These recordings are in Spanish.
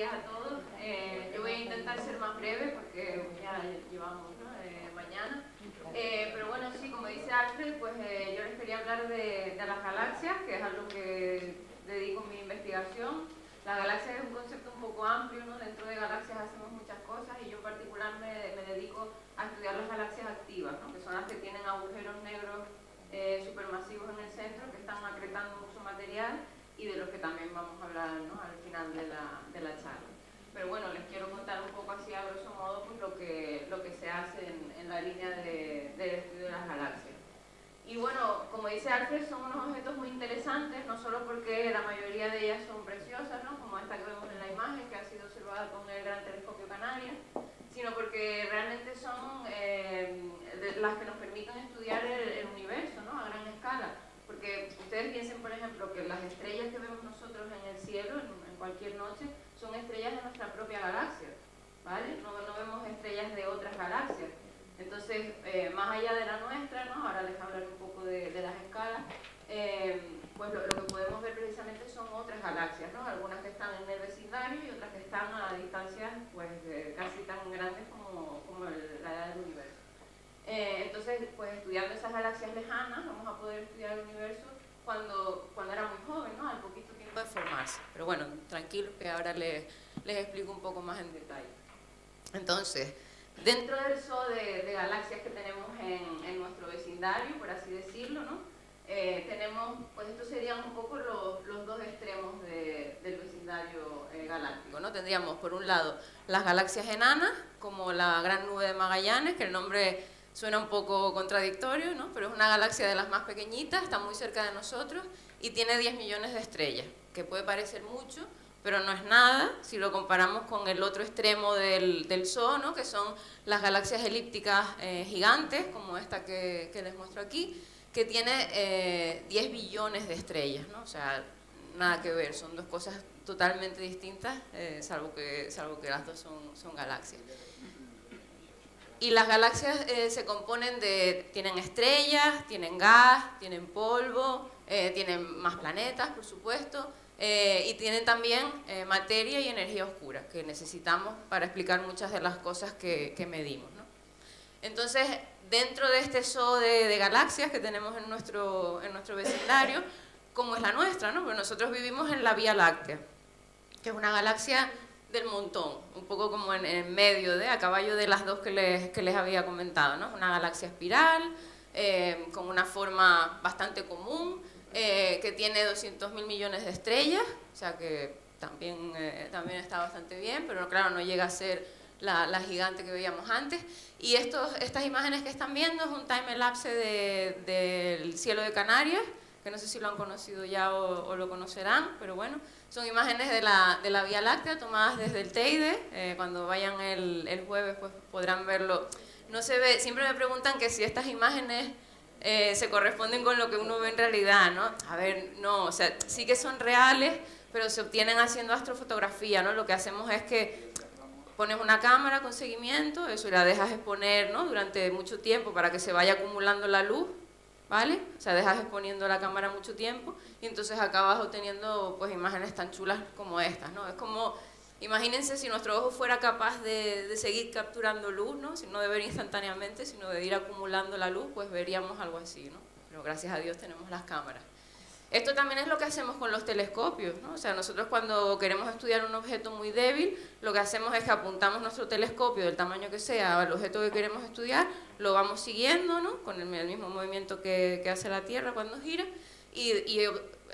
días a todos. Eh, yo voy a intentar ser más breve porque ya llevamos eh, mañana. Eh, pero bueno, sí, como dice Alfred, pues yo les quería hablar de, de, las galaxias, que es a lo que dedico mi investigación. La galaxia es un concepto un poco amplio, ¿no? Dentro de galaxias hacemos muchas cosas y yo en particular me, me dedico a estudiar las galaxias activas, ¿no? que son las que tienen agujeros negros supermasivos en el centro, que están acretando mucho material y de los que también vamos a hablar al final de la, de la, charla. Pero bueno, les quiero contar un poco así a grosso modo pues, lo, que, lo que se hace en, en la línea de, del estudio de las galaxias. Y bueno, como dice Alfred, son unos objetos muy interesantes, no solo porque la mayoría de ellas son preciosas, ¿no? como esta que vemos en la imagen, que ha sido observada con el Gran Telescopio Canaria, sino porque realmente son eh, las que nos permiten estudiar el, el universo ¿no? a gran escala porque ustedes piensen, por ejemplo, que las estrellas que vemos nosotros en el cielo, en, cualquier noche, son estrellas de nuestra propia galaxia, ¿vale? No, vemos estrellas de otras galaxias. Entonces, eh, más allá de la nuestra, ¿no? ahora les hablaré un poco de, las escalas, eh, pues lo, que podemos ver precisamente son otras galaxias, ¿no? algunas que están en el vecindario y otras que están a distancias pues, casi tan grandes como, como la edad del universo. Eh, entonces, pues estudiando esas galaxias lejanas, vamos a poder estudiar el universo cuando, cuando era muy joven, ¿no? Al poquito tiempo de formarse. Pero bueno, tranquilo que ahora les, les explico un poco más en detalle. Entonces, dentro del zoo de, galaxias que tenemos en, en, nuestro vecindario, por así decirlo, ¿no? Eh, tenemos, pues estos serían un poco los, los dos extremos de, del vecindario eh, galáctico, ¿no? Tendríamos por un lado las galaxias enanas, como la gran nube de Magallanes, que el nombre Suena un poco contradictorio, ¿no? pero es una galaxia de las más pequeñitas, está muy cerca de nosotros y tiene 10 millones de estrellas, que puede parecer mucho, pero no es nada si lo comparamos con el otro extremo del, del Sol, ¿no? que son las galaxias elípticas eh, gigantes, como esta que, que, les muestro aquí, que tiene eh, 10 billones de estrellas, ¿no? o sea, nada que ver, son dos cosas totalmente distintas, eh, salvo, que, salvo que las dos son, son galaxias. Y las galaxias eh, se componen de, tienen estrellas, tienen gas, tienen polvo, eh, tienen más planetas, por supuesto, eh, y tienen también materia y energía oscura, que necesitamos para explicar muchas de las cosas que, medimos. Entonces, dentro de este zoo de, de, galaxias que tenemos en nuestro, en nuestro vecindario, como es la nuestra, ¿no? Porque nosotros vivimos en la Vía Láctea, que es una galaxia del montón, un poco como en, medio de, a caballo de las dos que les, que les había comentado, ¿no? Una galaxia espiral, eh, con una forma bastante común, eh, que tiene 200 mil millones de estrellas, o sea que también, eh, también está bastante bien, pero claro, no llega a ser la, la gigante que veíamos antes. Y estos, estas imágenes que están viendo es un time-lapse del cielo de Canarias, que no sé si lo han conocido ya o, o lo conocerán, pero bueno, son imágenes de la, de la Vía Láctea tomadas desde el Teide. Eh, cuando vayan el, el, jueves pues podrán verlo. No se ve, siempre me preguntan que si estas imágenes eh, se corresponden con lo que uno ve en realidad, ¿no? A ver, no, o sea, sí que son reales, pero se obtienen haciendo astrofotografía, ¿no? Lo que hacemos es que pones una cámara con seguimiento, eso y la dejas exponer, ¿no? Durante mucho tiempo para que se vaya acumulando la luz ¿vale? O sea, dejas exponiendo la cámara mucho tiempo y entonces acabas obteniendo pues imágenes tan chulas como estas, ¿no? Es como, imagínense si nuestro ojo fuera capaz de, de seguir capturando luz, ¿no? No de ver instantáneamente, sino de ir acumulando la luz, pues veríamos algo así, ¿no? Pero gracias a Dios tenemos las cámaras. Esto también es lo que hacemos con los telescopios, ¿no? O sea, nosotros cuando queremos estudiar un objeto muy débil, lo que hacemos es que apuntamos nuestro telescopio del tamaño que sea al objeto que queremos estudiar, lo vamos siguiendo, ¿no? Con el, mismo movimiento que, hace la Tierra cuando gira, y, y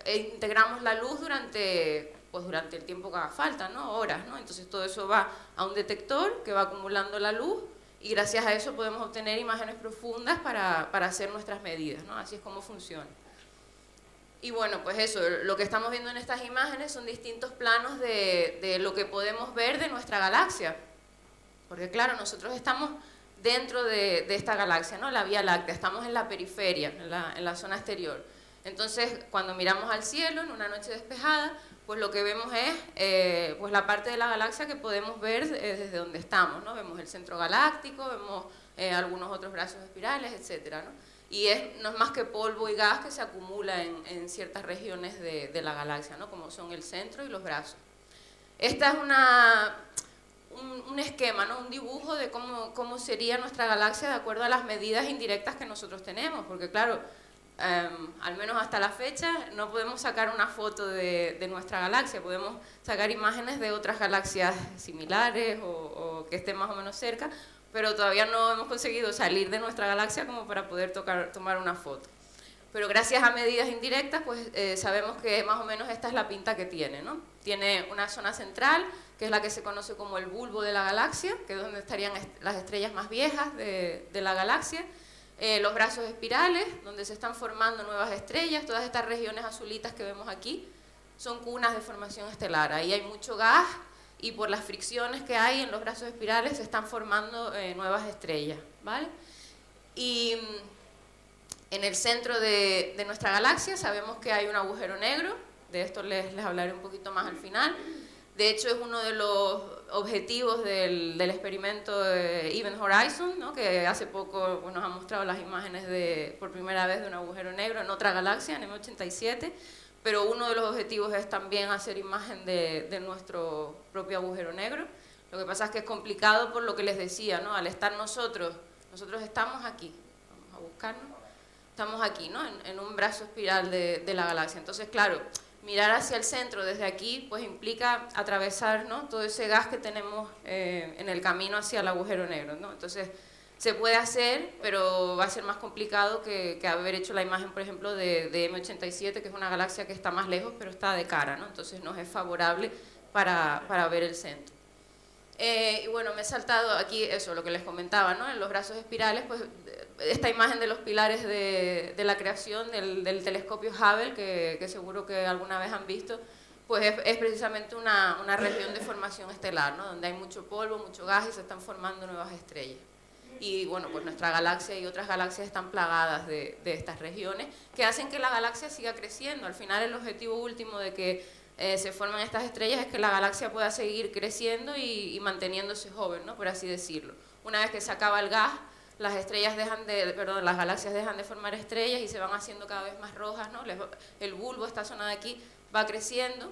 e integramos la luz durante, pues durante el tiempo que haga falta, ¿no? Horas, ¿no? Entonces todo eso va a un detector que va acumulando la luz, y gracias a eso podemos obtener imágenes profundas para, para hacer nuestras medidas, ¿no? Así es como funciona. Y bueno, pues eso, lo que estamos viendo en estas imágenes son distintos planos de, de, lo que podemos ver de nuestra galaxia. Porque claro, nosotros estamos dentro de, de, esta galaxia, ¿no? la Vía Láctea, estamos en la periferia, en la, en la, zona exterior. Entonces, cuando miramos al cielo en una noche despejada, pues lo que vemos es eh, pues la parte de la galaxia que podemos ver eh, desde donde estamos. ¿no? Vemos el centro galáctico, vemos eh, algunos otros brazos espirales, etcétera, ¿no? Y es, no es más que polvo y gas que se acumula en, en ciertas regiones de, de, la galaxia, ¿no? como son el centro y los brazos. Esta es una, un, esquema, ¿no? un dibujo de cómo, cómo sería nuestra galaxia de acuerdo a las medidas indirectas que nosotros tenemos, porque claro, em, al menos hasta la fecha, no podemos sacar una foto de, de, nuestra galaxia, podemos sacar imágenes de otras galaxias similares o, o, que estén más o menos cerca, pero todavía no hemos conseguido salir de nuestra galaxia como para poder tocar, tomar una foto. Pero gracias a medidas indirectas, pues eh, sabemos que más o menos esta es la pinta que tiene, ¿no? Tiene una zona central, que es la que se conoce como el bulbo de la galaxia, que es donde estarían las estrellas más viejas de, la galaxia. Eh, los brazos espirales, donde se están formando nuevas estrellas, todas estas regiones azulitas que vemos aquí, son cunas de formación estelar. Ahí hay mucho gas y por las fricciones que hay en los brazos espirales se están formando eh, nuevas estrellas, ¿vale? Y en el centro de, nuestra galaxia sabemos que hay un agujero negro, de esto les, les, hablaré un poquito más al final. De hecho, es uno de los objetivos del, del experimento de Event Horizon, ¿no? que hace poco nos ha mostrado las imágenes de, por primera vez de un agujero negro en otra galaxia, en M87, pero uno de los objetivos es también hacer imagen de, nuestro propio agujero negro. Lo que pasa es que es complicado por lo que les decía, ¿no? al estar nosotros, nosotros estamos aquí, vamos a buscarnos estamos aquí, ¿no? En, un brazo espiral de, la galaxia. Entonces, claro, mirar hacia el centro desde aquí, pues implica atravesar, ¿no? Todo ese gas que tenemos eh, en el camino hacia el agujero negro, ¿no? Entonces, se puede hacer, pero va a ser más complicado que, haber hecho la imagen, por ejemplo, de, M87, que es una galaxia que está más lejos, pero está de cara, ¿no? Entonces, nos es favorable para, ver el centro. Eh, y bueno, me he saltado aquí eso, lo que les comentaba, ¿no? En los brazos espirales, pues esta imagen de los pilares de, la creación del, telescopio Hubble, que, seguro que alguna vez han visto, pues es, precisamente una, región de formación estelar, ¿no? donde hay mucho polvo, mucho gas y se están formando nuevas estrellas. Y bueno, pues nuestra galaxia y otras galaxias están plagadas de, estas regiones que hacen que la galaxia siga creciendo. Al final el objetivo último de que eh, se formen estas estrellas es que la galaxia pueda seguir creciendo y, y manteniéndose joven, ¿no? por así decirlo. Una vez que se acaba el gas, las estrellas dejan de, perdón, las galaxias dejan de formar estrellas y se van haciendo cada vez más rojas, ¿no? El bulbo, esta zona de aquí, va creciendo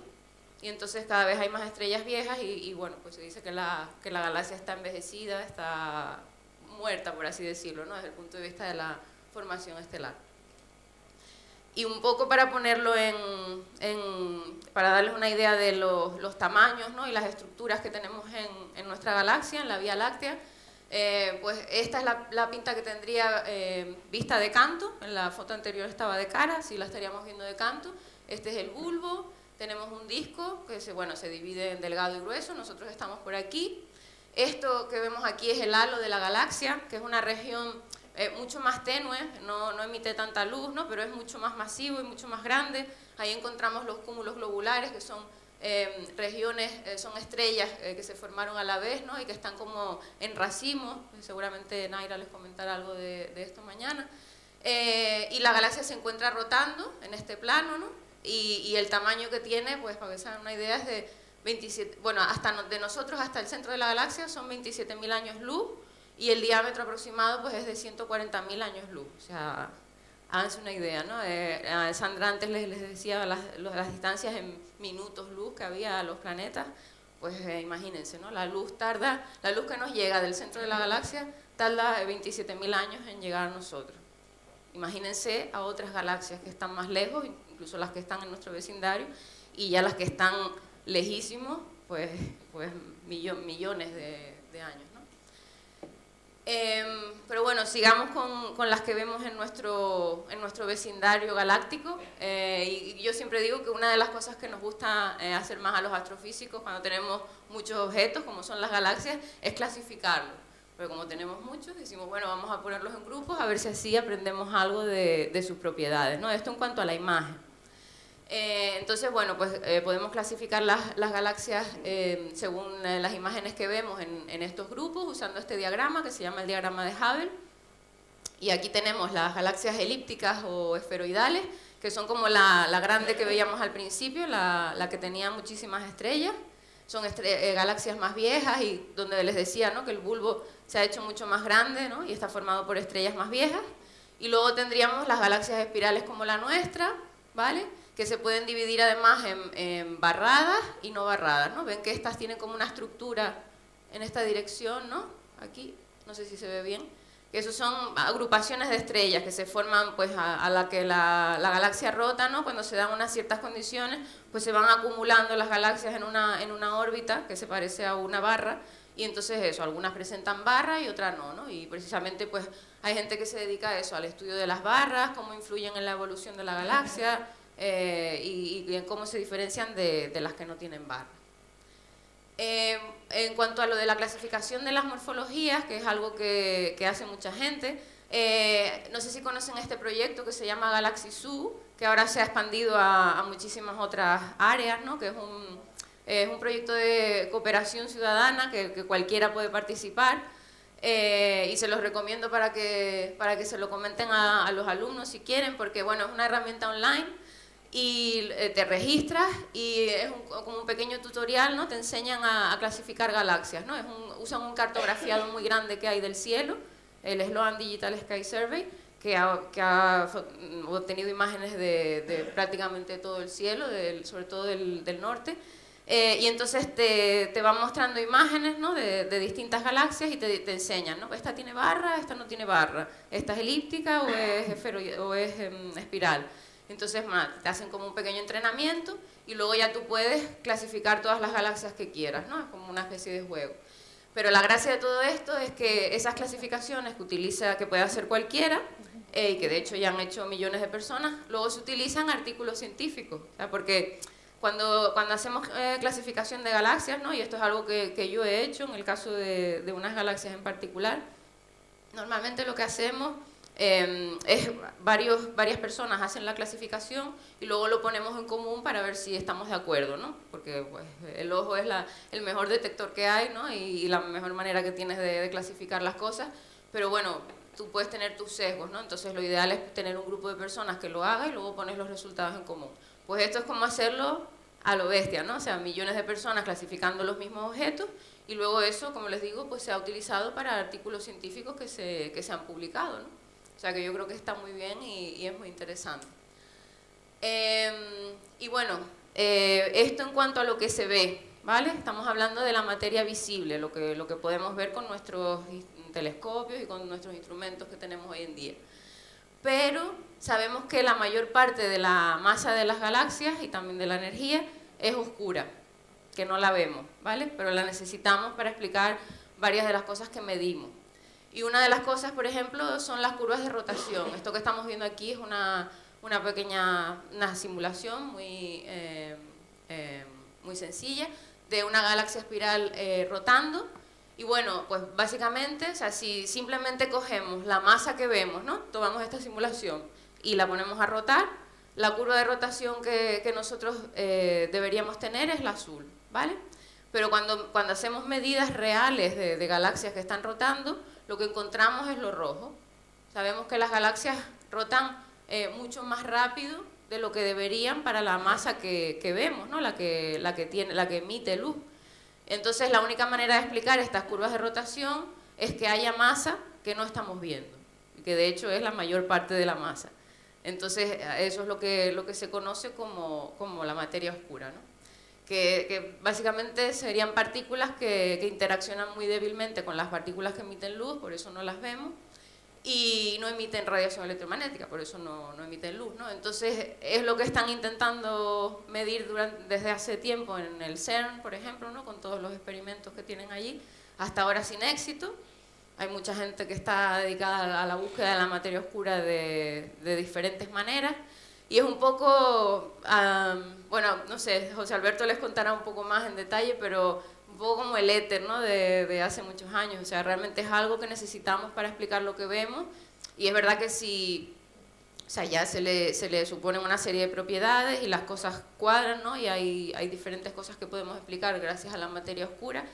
y entonces cada vez hay más estrellas viejas y, bueno, pues se dice que la, que la galaxia está envejecida, está muerta, por así decirlo, ¿no? Desde el punto de vista de la formación estelar. Y un poco para ponerlo en, en para darles una idea de los, los, tamaños ¿no? y las estructuras que tenemos en, en nuestra galaxia, en la Vía Láctea, eh, pues esta es la, pinta que tendría eh, vista de canto, en la foto anterior estaba de cara, si la estaríamos viendo de canto. Este es el bulbo, tenemos un disco que se, bueno, se divide en delgado y grueso, nosotros estamos por aquí. Esto que vemos aquí es el halo de la galaxia, que es una región eh, mucho más tenue, no, emite tanta luz, ¿no? pero es mucho más masivo y mucho más grande. Ahí encontramos los cúmulos globulares, que son Em, regiones, eh, son estrellas eh, que se formaron a la vez ¿no? y que están como en racimos, seguramente Naira les comentará algo de, esto mañana, eh, y la galaxia se encuentra rotando en este plano, ¿no? y, el tamaño que tiene, pues para que se hagan una idea, es de 27, bueno, hasta de nosotros hasta el centro de la galaxia son 27.000 años luz, y el diámetro aproximado pues es de 140.000 años luz, o sea, háganse una idea, ¿no? Eh, Sandra antes les, les decía las, las, distancias en minutos luz que había a los planetas, pues eh, imagínense, ¿no? La luz tarda, la luz que nos llega del centro de la galaxia tarda 27.000 años en llegar a nosotros. Imagínense a otras galaxias que están más lejos, incluso las que están en nuestro vecindario, y ya las que están lejísimos, pues, pues millones de, años. Em, pero bueno, sigamos con, con, las que vemos en nuestro, en nuestro vecindario galáctico. Eh, y, yo siempre digo que una de las cosas que nos gusta eh, hacer más a los astrofísicos cuando tenemos muchos objetos, como son las galaxias, es clasificarlos. Pero como tenemos muchos, decimos, bueno, vamos a ponerlos en grupos a ver si así aprendemos algo de, de sus propiedades. ¿no? Esto en cuanto a la imagen. Eh, entonces, bueno, pues eh, podemos clasificar las, galaxias eh, según las imágenes que vemos en, estos grupos usando este diagrama que se llama el diagrama de Hubble. Y aquí tenemos las galaxias elípticas o esferoidales, que son como la, grande que veíamos al principio, la, que tenía muchísimas estrellas. Son galaxias más viejas y donde les decía ¿no? que el bulbo se ha hecho mucho más grande ¿no? y está formado por estrellas más viejas. Y luego tendríamos las galaxias espirales como la nuestra, ¿vale? Que se pueden dividir además en, barradas y no barradas, ¿no? Ven que estas tienen como una estructura en esta dirección, ¿no? Aquí, no sé si se ve bien, que esos son agrupaciones de estrellas que se forman pues a, la que la, galaxia rota, ¿no? Cuando se dan unas ciertas condiciones, pues se van acumulando las galaxias en una, en una órbita que se parece a una barra, y entonces eso, algunas presentan barras y otras no, ¿no? Y precisamente pues hay gente que se dedica a eso, al estudio de las barras, cómo influyen en la evolución de la galaxia eh, y, en cómo se diferencian de, las que no tienen barras. Eh, en cuanto a lo de la clasificación de las morfologías, que es algo que, hace mucha gente, eh, no sé si conocen este proyecto que se llama Galaxy Zoo, que ahora se ha expandido a, muchísimas otras áreas, ¿no? que es un, es un proyecto de cooperación ciudadana que, cualquiera puede participar eh, y se los recomiendo para que, para que se lo comenten a, los alumnos si quieren, porque bueno, es una herramienta online y eh, te registras y es como un pequeño tutorial, ¿no? Te enseñan a, clasificar galaxias, ¿no? Es un, usan un cartografiado muy grande que hay del cielo, el Sloan Digital Sky Survey, que ha, que ha obtenido imágenes de, de, prácticamente todo el cielo, del, sobre todo del, del norte, eh, y entonces te, te, van mostrando imágenes ¿no? de, de, distintas galaxias y te, te, enseñan, ¿no? Esta tiene barra, esta no tiene barra, esta es elíptica o es, esfero, o es em, espiral. Entonces te hacen como un pequeño entrenamiento y luego ya tú puedes clasificar todas las galaxias que quieras, ¿no? Es como una especie de juego. Pero la gracia de todo esto es que esas clasificaciones que utiliza, que puede hacer cualquiera, eh, y que de hecho ya han hecho millones de personas, luego se utilizan artículos científicos, porque cuando, cuando hacemos eh, clasificación de galaxias, ¿no? y esto es algo que, que yo he hecho en el caso de, de, unas galaxias en particular, normalmente lo que hacemos em, varias personas hacen la clasificación y luego lo ponemos en común para ver si estamos de acuerdo, ¿no? porque pues, el ojo es el mejor detector que hay ¿no? y, la mejor manera que tienes de, de clasificar las cosas, pero bueno, tú puedes tener tus sesgos, ¿no? entonces lo ideal es tener un grupo de personas que lo haga y luego pones los resultados en común. Pues esto es como hacerlo a lo bestia, ¿no? O sea, millones de personas clasificando los mismos objetos y luego eso, como les digo, pues se ha utilizado para artículos científicos que se, que se han publicado, ¿no? O sea, que yo creo que está muy bien y, es muy interesante. Em, y bueno, eh, esto en cuanto a lo que se ve, ¿vale? Estamos hablando de la materia visible, lo que, lo que podemos ver con nuestros telescopios y con nuestros instrumentos que tenemos hoy en día pero sabemos que la mayor parte de la masa de las galaxias y también de la energía es oscura, que no la vemos, ¿vale? Pero la necesitamos para explicar varias de las cosas que medimos. Y una de las cosas, por ejemplo, son las curvas de rotación. Esto que estamos viendo aquí es una, una pequeña una simulación muy, eh, eh, muy sencilla de una galaxia espiral eh, rotando y bueno, pues básicamente, o sea, si simplemente cogemos la masa que vemos, ¿no? Tomamos esta simulación y la ponemos a rotar, la curva de rotación que, que nosotros eh, deberíamos tener es la azul, ¿vale? Pero cuando, cuando hacemos medidas reales de, de, galaxias que están rotando, lo que encontramos es lo rojo. Sabemos que las galaxias rotan eh, mucho más rápido de lo que deberían para la masa que, vemos, ¿no? La que, emite luz. Entonces la única manera de explicar estas curvas de rotación es que haya masa que no estamos viendo, que de hecho es la mayor parte de la masa. Entonces eso es lo que, lo que se conoce como, como la materia oscura, ¿no? Que, que, básicamente serían partículas que, que interaccionan muy débilmente con las partículas que emiten luz, por eso no las vemos, y no emiten radiación electromagnética, por eso no, no, emiten luz. ¿no? Entonces, es lo que están intentando medir durante, desde hace tiempo en el CERN, por ejemplo, ¿no? con todos los experimentos que tienen allí, hasta ahora sin éxito. Hay mucha gente que está dedicada a la búsqueda de la materia oscura de, de diferentes maneras. Y es un poco, bueno, no sé, José Alberto les contará un poco más en detalle, pero un poco como el éter ¿no? de, hace muchos años. O sea, realmente es algo que necesitamos para explicar lo que vemos. Y es verdad que si o sea, ya se le, se le suponen una serie de propiedades y las cosas cuadran, ¿no? Y hay, hay diferentes cosas que podemos explicar gracias a la materia oscura,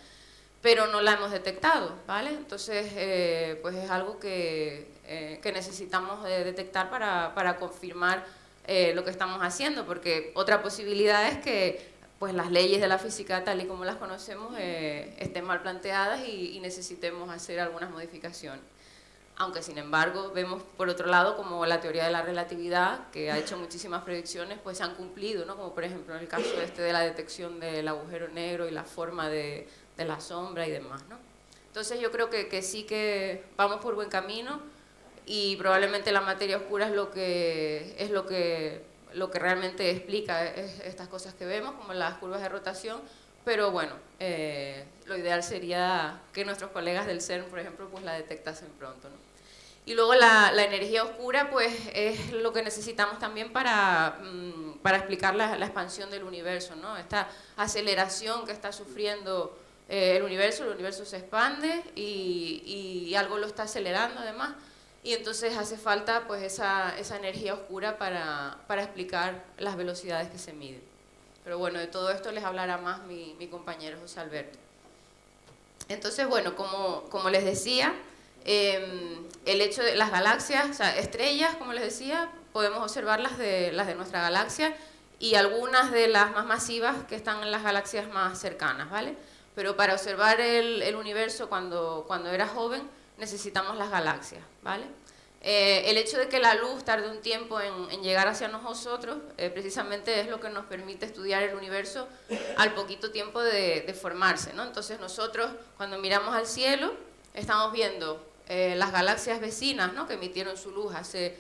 pero no la hemos detectado, ¿vale? Entonces, eh, pues es algo que, eh, que necesitamos detectar para, para confirmar eh, lo que estamos haciendo, porque otra posibilidad es que pues las leyes de la física tal y como las conocemos eh, estén mal planteadas y, necesitemos hacer algunas modificaciones. aunque sin embargo vemos por otro lado como la teoría de la relatividad, que ha hecho muchísimas predicciones, pues se han cumplido, ¿no? como por ejemplo en el caso este de la detección del agujero negro y la forma de, de la sombra y demás. ¿no? Entonces yo creo que, que, sí que vamos por buen camino y probablemente la materia oscura es lo que, es lo que, lo que realmente explica estas cosas que vemos, como las curvas de rotación, pero bueno, eh, lo ideal sería que nuestros colegas del CERN, por ejemplo, pues la detectasen pronto. ¿no? Y luego la, energía oscura, pues es lo que necesitamos también para, mm, para explicar la, expansión del universo, ¿no? Esta aceleración que está sufriendo eh, el universo, el universo se expande y, y, algo lo está acelerando además. Y entonces hace falta pues esa, esa energía oscura para, para explicar las velocidades que se miden. Pero bueno, de todo esto les hablará más mi, mi compañero José Alberto. Entonces, bueno, como, como les decía, Em, el hecho de las galaxias, o sea, estrellas, como les decía, podemos observar las de, las de nuestra galaxia y algunas de las más masivas que están en las galaxias más cercanas, ¿vale? Pero para observar el, el universo cuando, cuando era joven necesitamos las galaxias, ¿vale? Eh, el hecho de que la luz tarde un tiempo en, llegar hacia nosotros, eh, precisamente es lo que nos permite estudiar el universo al poquito tiempo de, de formarse, ¿no? Entonces nosotros, cuando miramos al cielo, estamos viendo eh, las galaxias vecinas, ¿no? que emitieron su luz hace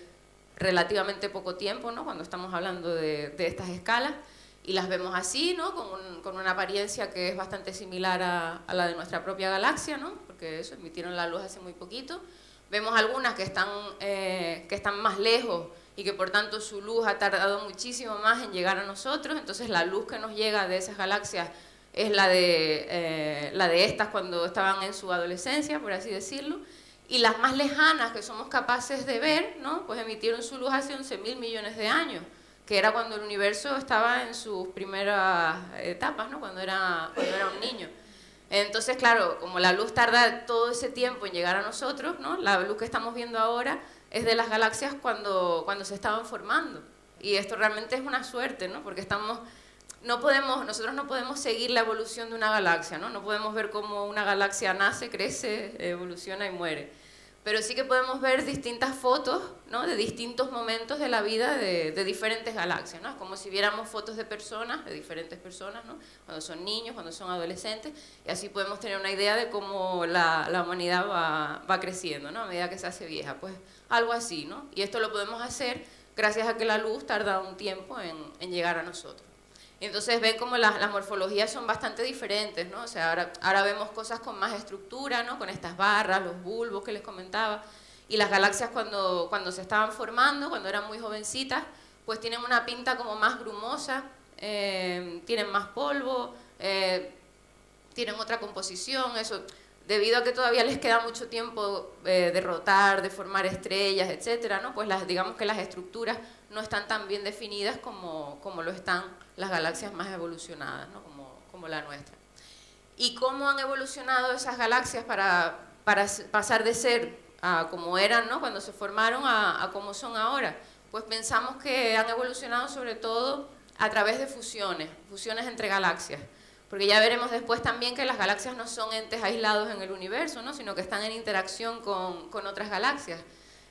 relativamente poco tiempo, ¿no? cuando estamos hablando de, estas escalas, y las vemos así, ¿no? con, una apariencia que es bastante similar a, la de nuestra propia galaxia, ¿no? Porque eso, emitieron la luz hace muy poquito. Vemos algunas que están, eh, que están más lejos y que por tanto su luz ha tardado muchísimo más en llegar a nosotros, entonces la luz que nos llega de esas galaxias es la de, eh, la de estas cuando estaban en su adolescencia, por así decirlo, y las más lejanas que somos capaces de ver, ¿no? pues emitieron su luz hace 11 mil millones de años, que era cuando el universo estaba en sus primeras etapas, ¿no? cuando, era, cuando era un niño. Entonces, claro, como la luz tarda todo ese tiempo en llegar a nosotros, ¿no? la luz que estamos viendo ahora es de las galaxias cuando, cuando se estaban formando. Y esto realmente es una suerte, ¿no? porque estamos no podemos, nosotros no podemos seguir la evolución de una galaxia, ¿no? No podemos ver cómo una galaxia nace, crece, evoluciona y muere. Pero sí que podemos ver distintas fotos, ¿no? De distintos momentos de la vida de, diferentes galaxias, ¿no? Como si viéramos fotos de personas, de diferentes personas, ¿no? Cuando son niños, cuando son adolescentes, y así podemos tener una idea de cómo la, la humanidad va, va, creciendo, ¿no? A medida que se hace vieja, pues algo así, ¿no? Y esto lo podemos hacer gracias a que la luz tarda un tiempo en, en llegar a nosotros. Entonces ven como las, morfologías son bastante diferentes, ¿no? O sea, ahora, ahora vemos cosas con más estructura, ¿no? Con estas barras, los bulbos que les comentaba. Y las galaxias cuando, cuando se estaban formando, cuando eran muy jovencitas, pues tienen una pinta como más grumosa, eh, tienen más polvo, eh, tienen otra composición, eso debido a que todavía les queda mucho tiempo eh, de rotar, de formar estrellas, etcétera, ¿no? pues las, digamos que las estructuras no están tan bien definidas como, como lo están las galaxias más evolucionadas, como, la nuestra. ¿Y cómo han evolucionado esas galaxias para, pasar de ser a como eran cuando se formaron a, a como son ahora? Pues pensamos que han evolucionado sobre todo a través de fusiones, fusiones entre galaxias. Porque ya veremos después también que las galaxias no son entes aislados en el universo, ¿no? sino que están en interacción con otras galaxias.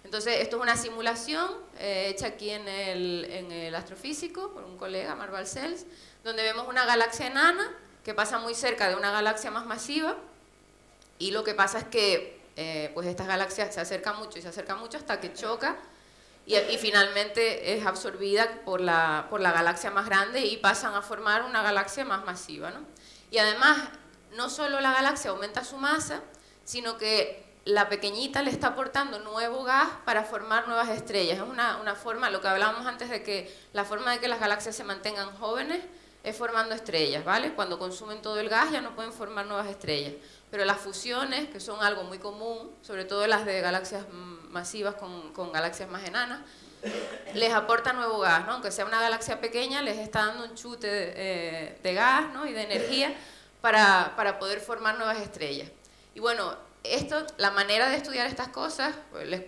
Entonces, esto es una simulación eh, hecha aquí en el, en el, astrofísico por un colega, Marval Cells, donde vemos una galaxia enana que pasa muy cerca de una galaxia más masiva y lo que pasa es que eh, pues estas galaxias se acercan mucho y se acercan mucho hasta que choca y, y, finalmente es absorbida por la, por la galaxia más grande y pasan a formar una galaxia más masiva. ¿no? Y además, no solo la galaxia aumenta su masa, sino que la pequeñita le está aportando nuevo gas para formar nuevas estrellas. Es una, una, forma, lo que hablábamos antes de que la forma de que las galaxias se mantengan jóvenes es formando estrellas, ¿vale? Cuando consumen todo el gas ya no pueden formar nuevas estrellas. Pero las fusiones, que son algo muy común, sobre todo las de galaxias masivas con, con galaxias más enanas, les aporta nuevo gas, ¿no? Aunque sea una galaxia pequeña, les está dando un chute de, eh, de gas ¿no? y de energía para, para, poder formar nuevas estrellas. Y bueno, esto, la manera de estudiar estas cosas, pues,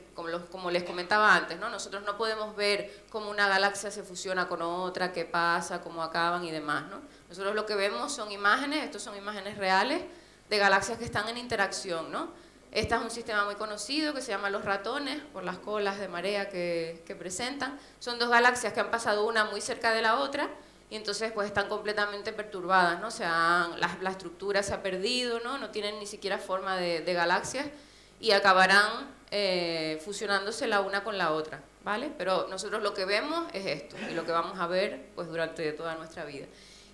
como, les comentaba antes, ¿no? nosotros no podemos ver cómo una galaxia se fusiona con otra, qué pasa, cómo acaban y demás. ¿no? Nosotros lo que vemos son imágenes, estos son imágenes reales, de galaxias que están en interacción. ¿no? Este es un sistema muy conocido que se llama los ratones, por las colas de marea que, presentan. Son dos galaxias que han pasado una muy cerca de la otra y entonces pues están completamente perturbadas, ¿no? O sea, la, estructura se ha perdido, ¿no? No tienen ni siquiera forma de, galaxias y acabarán eh, fusionándose la una con la otra, ¿vale? Pero nosotros lo que vemos es esto y lo que vamos a ver pues durante toda nuestra vida.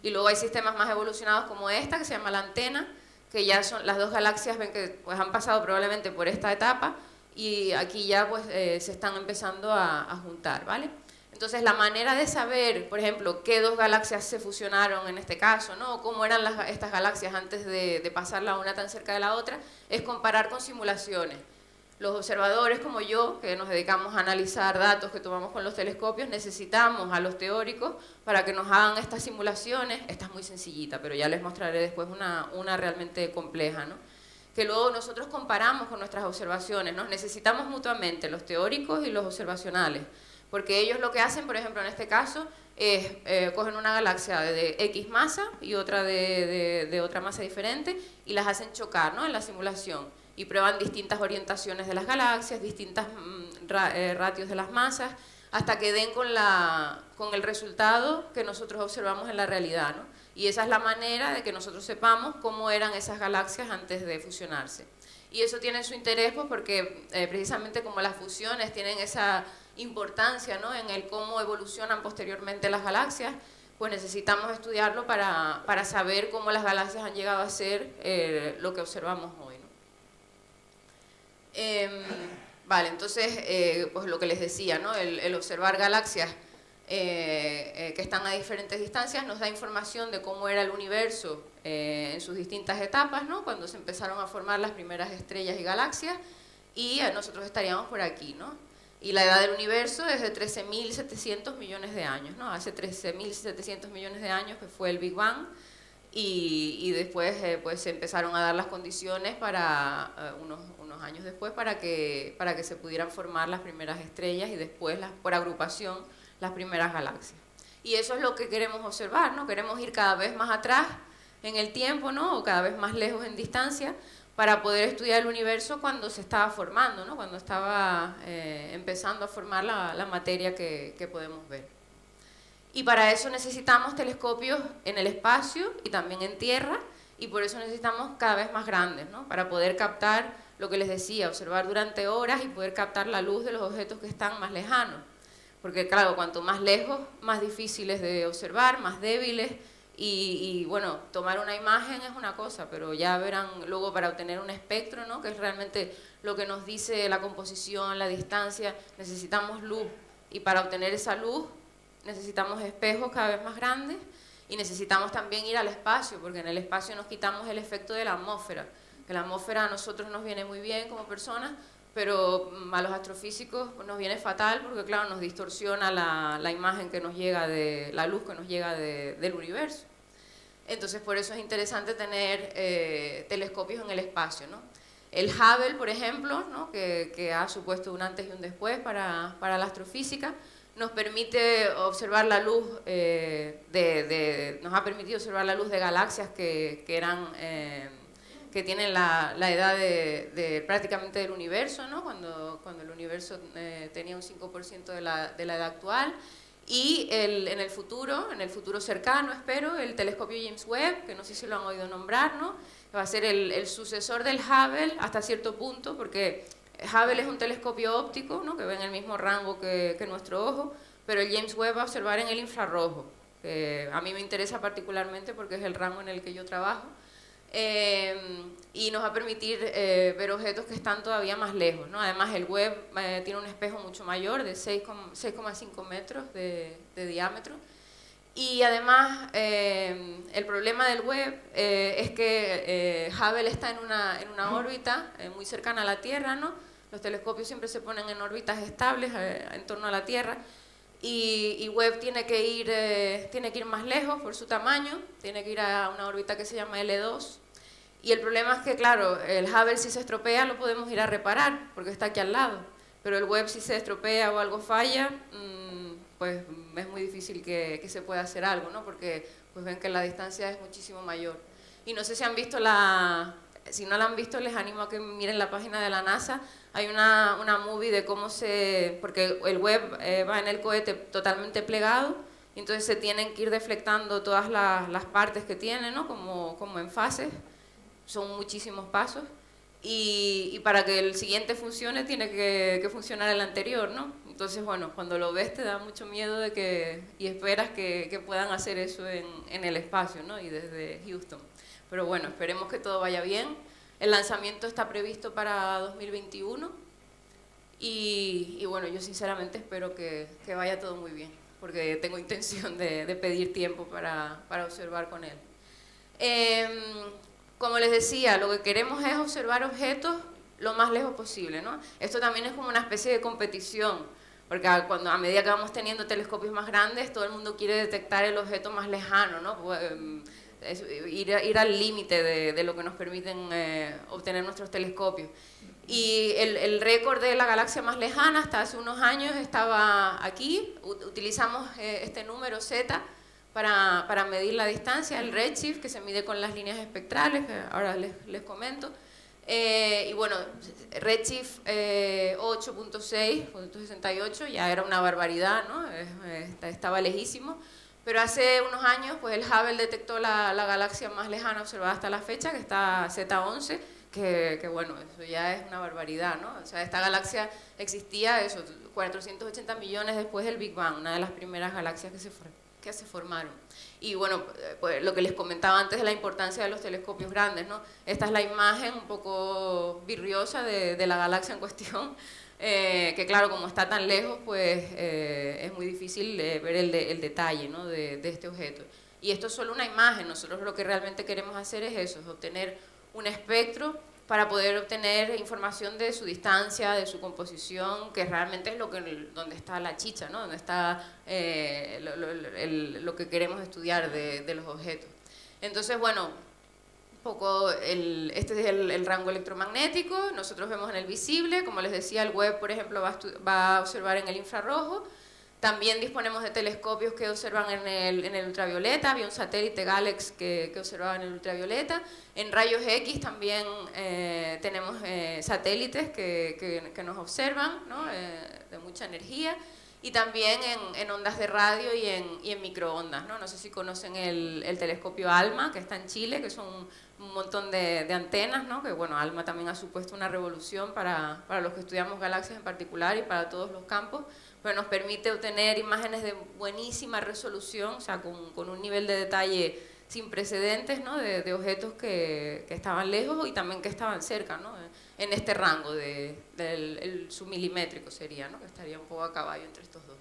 Y luego hay sistemas más evolucionados como esta, que se llama la antena, que ya son las dos galaxias ven que pues, han pasado probablemente por esta etapa y aquí ya pues eh, se están empezando a, juntar, ¿vale? Entonces la manera de saber, por ejemplo, qué dos galaxias se fusionaron en este caso, ¿no? cómo eran estas galaxias antes de, de pasar la una tan cerca de la otra, es comparar con simulaciones los observadores como yo, que nos dedicamos a analizar datos que tomamos con los telescopios, necesitamos a los teóricos para que nos hagan estas simulaciones. Esta es muy sencillita, pero ya les mostraré después una, una realmente compleja, ¿no? que luego nosotros comparamos con nuestras observaciones. Nos necesitamos mutuamente, los teóricos y los observacionales, porque ellos lo que hacen, por ejemplo, en este caso, es eh, cogen una galaxia de X masa y otra de, de, de otra masa diferente y las hacen chocar ¿no? en la simulación y prueban distintas orientaciones de las galaxias, distintas mm, eh, ratios de las masas, hasta que den con, la, con el resultado que nosotros observamos en la realidad. ¿no? Y esa es la manera de que nosotros sepamos cómo eran esas galaxias antes de fusionarse. Y eso tiene su interés pues, porque eh, precisamente como las fusiones tienen esa importancia ¿no? en el cómo evolucionan posteriormente las galaxias, pues necesitamos estudiarlo para, para saber cómo las galaxias han llegado a ser eh, lo que observamos hoy. Em, vale, entonces, eh, pues lo que les decía, ¿no? el, observar galaxias eh, que están a diferentes distancias nos da información de cómo era el universo en sus distintas etapas, ¿no? cuando se empezaron a formar las primeras estrellas y galaxias, y nosotros estaríamos por aquí. ¿no? Y la edad del universo es de 13.700 millones de años. ¿no? Hace 13.700 millones de años que fue el Big Bang, y, después pues se empezaron a dar las condiciones para unos, años después para que, para que se pudieran formar las primeras estrellas y después, las, por agrupación, las primeras galaxias. Y eso es lo que queremos observar, ¿no? Queremos ir cada vez más atrás en el tiempo, ¿no? O cada vez más lejos en distancia para poder estudiar el universo cuando se estaba formando, ¿no? Cuando estaba eh, empezando a formar la, materia que, que podemos ver. Y para eso necesitamos telescopios en el espacio y también en tierra, y por eso necesitamos cada vez más grandes, ¿no? Para poder captar lo que les decía, observar durante horas y poder captar la luz de los objetos que están más lejanos. Porque claro, cuanto más lejos, más difíciles de observar, más débiles. Y, bueno, tomar una imagen es una cosa, pero ya verán luego para obtener un espectro, ¿no? que es realmente lo que nos dice la composición, la distancia, necesitamos luz. Y para obtener esa luz necesitamos espejos cada vez más grandes y necesitamos también ir al espacio, porque en el espacio nos quitamos el efecto de la atmósfera que la atmósfera a nosotros nos viene muy bien como personas, pero mm, a los astrofísicos nos viene fatal porque, claro, nos distorsiona la, la imagen que nos llega de la luz que nos llega del universo. Entonces, por eso es interesante tener eh, telescopios en el espacio. ¿no? El Hubble, por ejemplo, ¿no? que, que, ha supuesto un antes y un después para, para la astrofísica, nos permite observar la luz, eh, de, de, nos ha permitido observar la luz de galaxias que, que eran eh, que tienen la, edad de, prácticamente del universo, ¿no? cuando, cuando el universo eh, tenía un 5% de la, de la edad actual. Y en el futuro, en el futuro cercano, espero, el telescopio James Webb, que no sé si lo han oído nombrar, ¿no? va a ser el, el sucesor del Hubble hasta cierto punto, porque Hubble es un telescopio óptico, ¿no? que ve en el mismo rango que, que, nuestro ojo, pero el James Webb va a observar en el infrarrojo, que a mí me interesa particularmente porque es el rango en el que yo trabajo. Em, y nos va a permitir eh, ver objetos que están todavía más lejos. ¿no? Además, el web eh, tiene un espejo mucho mayor, de 6,5 metros de, diámetro. Y además, em, el problema del web eh, es que Hubble está en una, en una órbita muy cercana a la Tierra, ¿no? Los telescopios siempre se ponen en órbitas estables en torno a la Tierra. Y, y, Webb tiene que, ir, tiene que ir más lejos por su tamaño, tiene que ir a una órbita que se llama L2, y el problema es que, claro, el Hubble si se estropea lo podemos ir a reparar, porque está aquí al lado. Pero el web si se estropea o algo falla, mm, pues es muy difícil que, se pueda hacer algo, ¿no? Porque pues ven que la distancia es muchísimo mayor. Y no sé si han visto la, si no la han visto, les animo a que miren la página de la NASA. Hay una, una movie de cómo se... porque el web eh, va en el cohete totalmente plegado, entonces se tienen que ir deflectando todas las, las partes que tiene, ¿no? Como, como en fases. Son muchísimos pasos. Y, y, para que el siguiente funcione tiene que, que, funcionar el anterior, ¿no? Entonces, bueno, cuando lo ves te da mucho miedo de que, y esperas que, que puedan hacer eso en, en, el espacio, ¿no? Y desde Houston. Pero bueno, esperemos que todo vaya bien. El lanzamiento está previsto para 2021 y, y bueno, yo sinceramente espero que, que, vaya todo muy bien, porque tengo intención de, de pedir tiempo para, para observar con él. Eh, como les decía, lo que queremos es observar objetos lo más lejos posible, ¿no? Esto también es como una especie de competición, porque cuando, a medida que vamos teniendo telescopios más grandes, todo el mundo quiere detectar el objeto más lejano, ¿no? Pues, es ir, ir, al límite de, lo que nos permiten eh, obtener nuestros telescopios. Y el, récord de la galaxia más lejana hasta hace unos años estaba aquí, utilizamos eh, este número Z, para, medir la distancia, el redshift, que se mide con las líneas espectrales, que ahora les, comento. Eh, y bueno, redshift eh, 8.6.68 ya era una barbaridad, ¿no? Estaba lejísimo. Pero hace unos años, pues el Hubble detectó la, la, galaxia más lejana observada hasta la fecha, que está Z11, que, que, bueno, eso ya es una barbaridad, ¿no? O sea, esta galaxia existía, eso, 480 millones después del Big Bang, una de las primeras galaxias que se que se formaron. Y bueno, pues lo que les comentaba antes de la importancia de los telescopios grandes, ¿no? Esta es la imagen un poco virriosa de, de la galaxia en cuestión, eh, que claro, como está tan lejos, pues eh, es muy difícil eh, ver el, de, el detalle ¿no? de, este objeto. Y esto es solo una imagen, nosotros lo que realmente queremos hacer es eso, es obtener un espectro para poder obtener información de su distancia, de su composición, que realmente es lo que, donde está la chicha, ¿no? donde está eh, lo, lo, que queremos estudiar de, de, los objetos. Entonces, bueno, poco el, este es el, rango electromagnético, nosotros vemos en el visible, como les decía, el web, por ejemplo, va a, va a observar en el infrarrojo, también disponemos de telescopios que observan en el, en el ultravioleta, había un satélite Galex que, que, observaba en el ultravioleta. En rayos X también eh, tenemos eh, satélites que, que, nos observan, ¿no? eh, de mucha energía. Y también en, en, ondas de radio y en, y en microondas. ¿no? no sé si conocen el, el, telescopio ALMA, que está en Chile, que son un montón de, antenas, ¿no? que bueno, ALMA también ha supuesto una revolución para, para los que estudiamos galaxias en particular y para todos los campos pero nos permite obtener imágenes de buenísima resolución, o sea, con, con un nivel de detalle sin precedentes, ¿no? de, de objetos que, que, estaban lejos y también que estaban cerca, ¿no? en este rango de, del el submilimétrico sería, ¿no? que estaría un poco a caballo entre estos dos.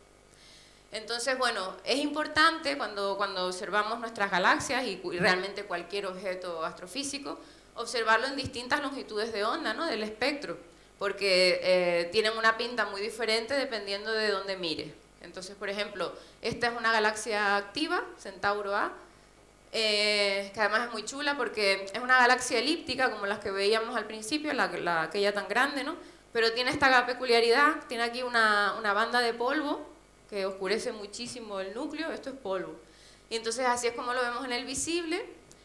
Entonces, bueno, es importante cuando, cuando observamos nuestras galaxias y, y realmente cualquier objeto astrofísico, observarlo en distintas longitudes de onda ¿no? del espectro porque eh, tienen una pinta muy diferente dependiendo de dónde mire. Entonces, por ejemplo, esta es una galaxia activa, Centauro A, eh, que además es muy chula porque es una galaxia elíptica, como las que veíamos al principio, la, la aquella tan grande, ¿no? Pero tiene esta peculiaridad, tiene aquí una, una banda de polvo que oscurece muchísimo el núcleo, esto es polvo. Y entonces así es como lo vemos en el visible,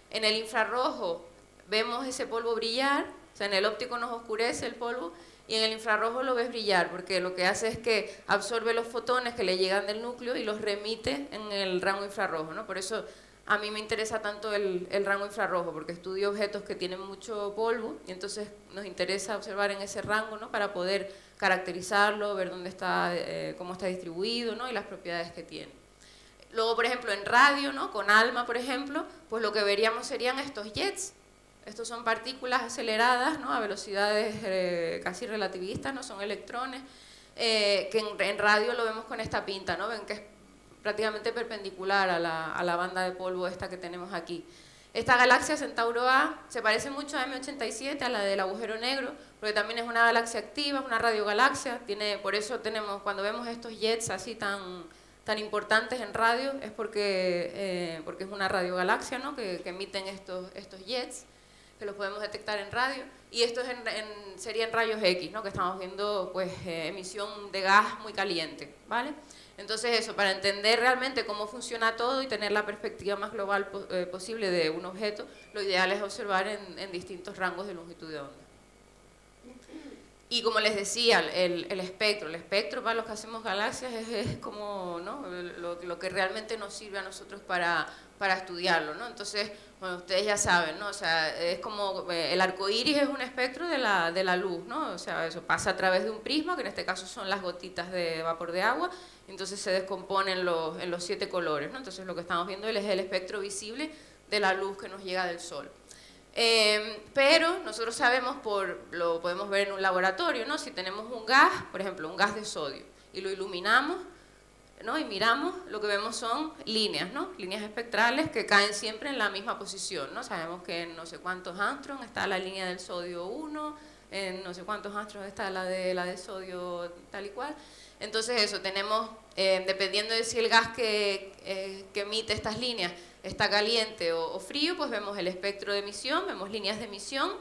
en el infrarrojo vemos ese polvo brillar, o sea, en el óptico nos oscurece el polvo y en el infrarrojo lo ves brillar, porque lo que hace es que absorbe los fotones que le llegan del núcleo y los remite en el rango infrarrojo, ¿no? Por eso a mí me interesa tanto el, el, rango infrarrojo, porque estudio objetos que tienen mucho polvo y entonces nos interesa observar en ese rango, ¿no? Para poder caracterizarlo, ver dónde está, eh, cómo está distribuido, ¿no? Y las propiedades que tiene. Luego, por ejemplo, en radio, ¿no? Con ALMA, por ejemplo, pues lo que veríamos serían estos jets, estos son partículas aceleradas ¿no? a velocidades eh, casi relativistas, no son electrones, eh, que en, en, radio lo vemos con esta pinta, ¿no? ven que es prácticamente perpendicular a la, a la, banda de polvo esta que tenemos aquí. Esta galaxia Centauro A se parece mucho a M87, a la del agujero negro, porque también es una galaxia activa, es una radiogalaxia, tiene, por eso tenemos, cuando vemos estos jets así tan, tan importantes en radio, es porque, eh, porque es una radiogalaxia ¿no? que, que emiten estos, estos jets. que los podemos detectar en radio, y esto es en, sería en rayos X, ¿no? que estamos viendo pues, eh, emisión de gas muy caliente. ¿vale? Entonces eso, para entender realmente cómo funciona todo y tener la perspectiva más global eh, posible de un objeto, lo ideal es observar en, en distintos rangos de longitud de onda. Y como les decía, el, espectro, el espectro para los que hacemos galaxias es, como ¿no? lo, lo, que realmente nos sirve a nosotros para, para estudiarlo, ¿no? Entonces, bueno, ustedes ya saben, ¿no? O sea, es como eh, el arco iris es un espectro de la, de la luz, ¿no? O sea, eso pasa a través de un prisma, que en este caso son las gotitas de vapor de agua, entonces se descomponen los, en los siete colores, ¿no? Entonces lo que estamos viendo es el espectro visible de la luz que nos llega del Sol. Em, pero nosotros sabemos, por, lo podemos ver en un laboratorio, ¿no? si tenemos un gas, por ejemplo, un gas de sodio, y lo iluminamos ¿no? y miramos, lo que vemos son líneas, ¿no? líneas espectrales que caen siempre en la misma posición. ¿no? Sabemos que en no sé cuántos angstrom está la línea del sodio 1, en no sé cuántos angstrom está la de, la de sodio tal y cual. Entonces eso, tenemos, eh, dependiendo de si el gas que, eh, que emite estas líneas está caliente o, frío, pues vemos el espectro de emisión, vemos líneas de emisión,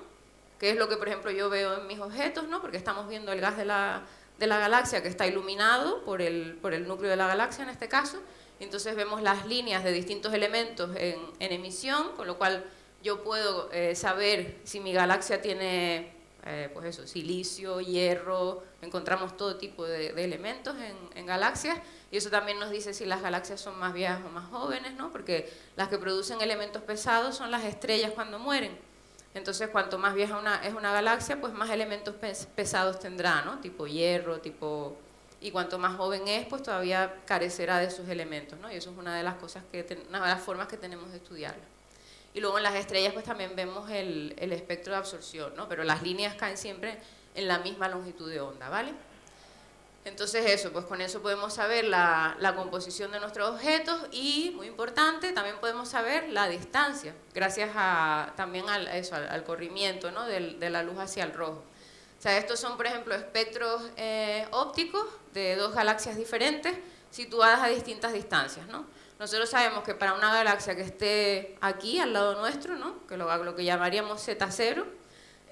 que es lo que, por ejemplo, yo veo en mis objetos, ¿no? porque estamos viendo el gas de la, de la galaxia que está iluminado por el, por el núcleo de la galaxia en este caso, entonces vemos las líneas de distintos elementos en, emisión, con lo cual yo puedo eh, saber si mi galaxia tiene, eh, pues eso, silicio, hierro, encontramos todo tipo de, elementos en, galaxias, y eso también nos dice si las galaxias son más viejas o más jóvenes, ¿no? porque las que producen elementos pesados son las estrellas cuando mueren. Entonces, cuanto más vieja es una galaxia, pues más elementos pesados tendrá, ¿no? tipo hierro, tipo... Y cuanto más joven es, pues todavía carecerá de esos elementos, ¿no? Y eso es una de las cosas que, una de las formas que tenemos de estudiarla. Y luego en las estrellas, pues también vemos el, el espectro de absorción, ¿no? Pero las líneas caen siempre en la misma longitud de onda, ¿vale? Entonces eso, pues con eso podemos saber la, composición de nuestros objetos y, muy importante, también podemos saber la distancia, gracias a, también al, eso, al, corrimiento ¿no? de, de, la luz hacia el rojo. O sea, estos son, por ejemplo, espectros eh, ópticos de dos galaxias diferentes situadas a distintas distancias. ¿no? Nosotros sabemos que para una galaxia que esté aquí, al lado nuestro, ¿no? que lo, lo que llamaríamos Z0,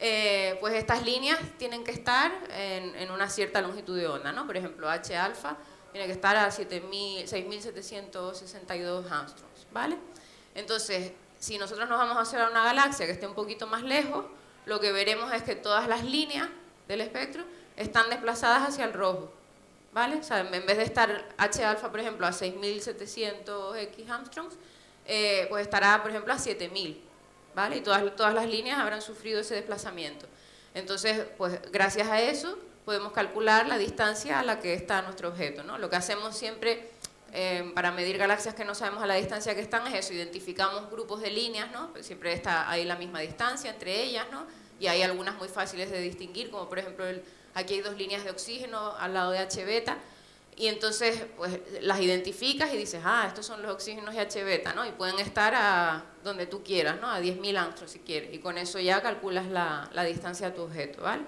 eh, pues estas líneas tienen que estar en, una cierta longitud de onda, ¿no? Por ejemplo, H alfa tiene que estar a 6.762 angstroms, ¿vale? Entonces, si nosotros nos vamos a hacer a una galaxia que esté un poquito más lejos, lo que veremos es que todas las líneas del espectro están desplazadas hacia el rojo, ¿vale? O sea, en vez de estar H alfa, por ejemplo, a 6.700 X angstroms, eh, pues estará, por ejemplo, a 7.000, y todas, todas las líneas habrán sufrido ese desplazamiento. Entonces, pues gracias a eso podemos calcular la distancia a la que está nuestro objeto, ¿no? Lo que hacemos siempre eh, para medir galaxias que no sabemos a la distancia que están es eso, identificamos grupos de líneas, ¿no? Pues siempre está ahí la misma distancia entre ellas, ¿no? Y hay algunas muy fáciles de distinguir, como por ejemplo aquí hay dos líneas de oxígeno al lado de H beta, y entonces pues las identificas y dices, ah, estos son los oxígenos de H beta, ¿no? Y pueden estar a donde tú quieras, ¿no? A 10.000 angstrom si quieres, y con eso ya calculas la, la, distancia a tu objeto, ¿vale?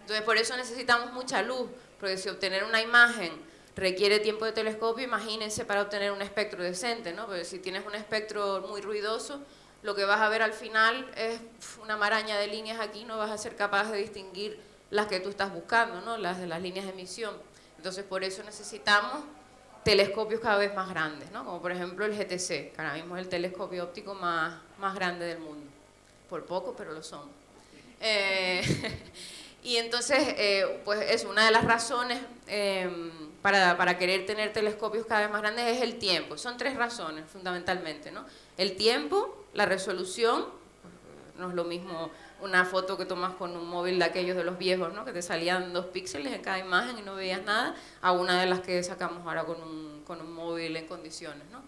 Entonces por eso necesitamos mucha luz, porque si obtener una imagen requiere tiempo de telescopio, imagínense para obtener un espectro decente, ¿no? Porque si tienes un espectro muy ruidoso, lo que vas a ver al final es una maraña de líneas aquí, no vas a ser capaz de distinguir las que tú estás buscando, ¿no? Las de las líneas de emisión. Entonces, por eso necesitamos telescopios cada vez más grandes, ¿no? como por ejemplo el GTC, que ahora mismo es el telescopio óptico más, más grande del mundo. Por poco, pero lo son. Eh, y entonces, eh, pues es una de las razones em, para, para, querer tener telescopios cada vez más grandes es el tiempo. Son tres razones fundamentalmente. ¿no? El tiempo, la resolución, no es lo mismo una foto que tomas con un móvil de aquellos de los viejos, ¿no? que te salían dos píxeles en cada imagen y no veías nada, a una de las que sacamos ahora con un, con un móvil en condiciones. ¿no?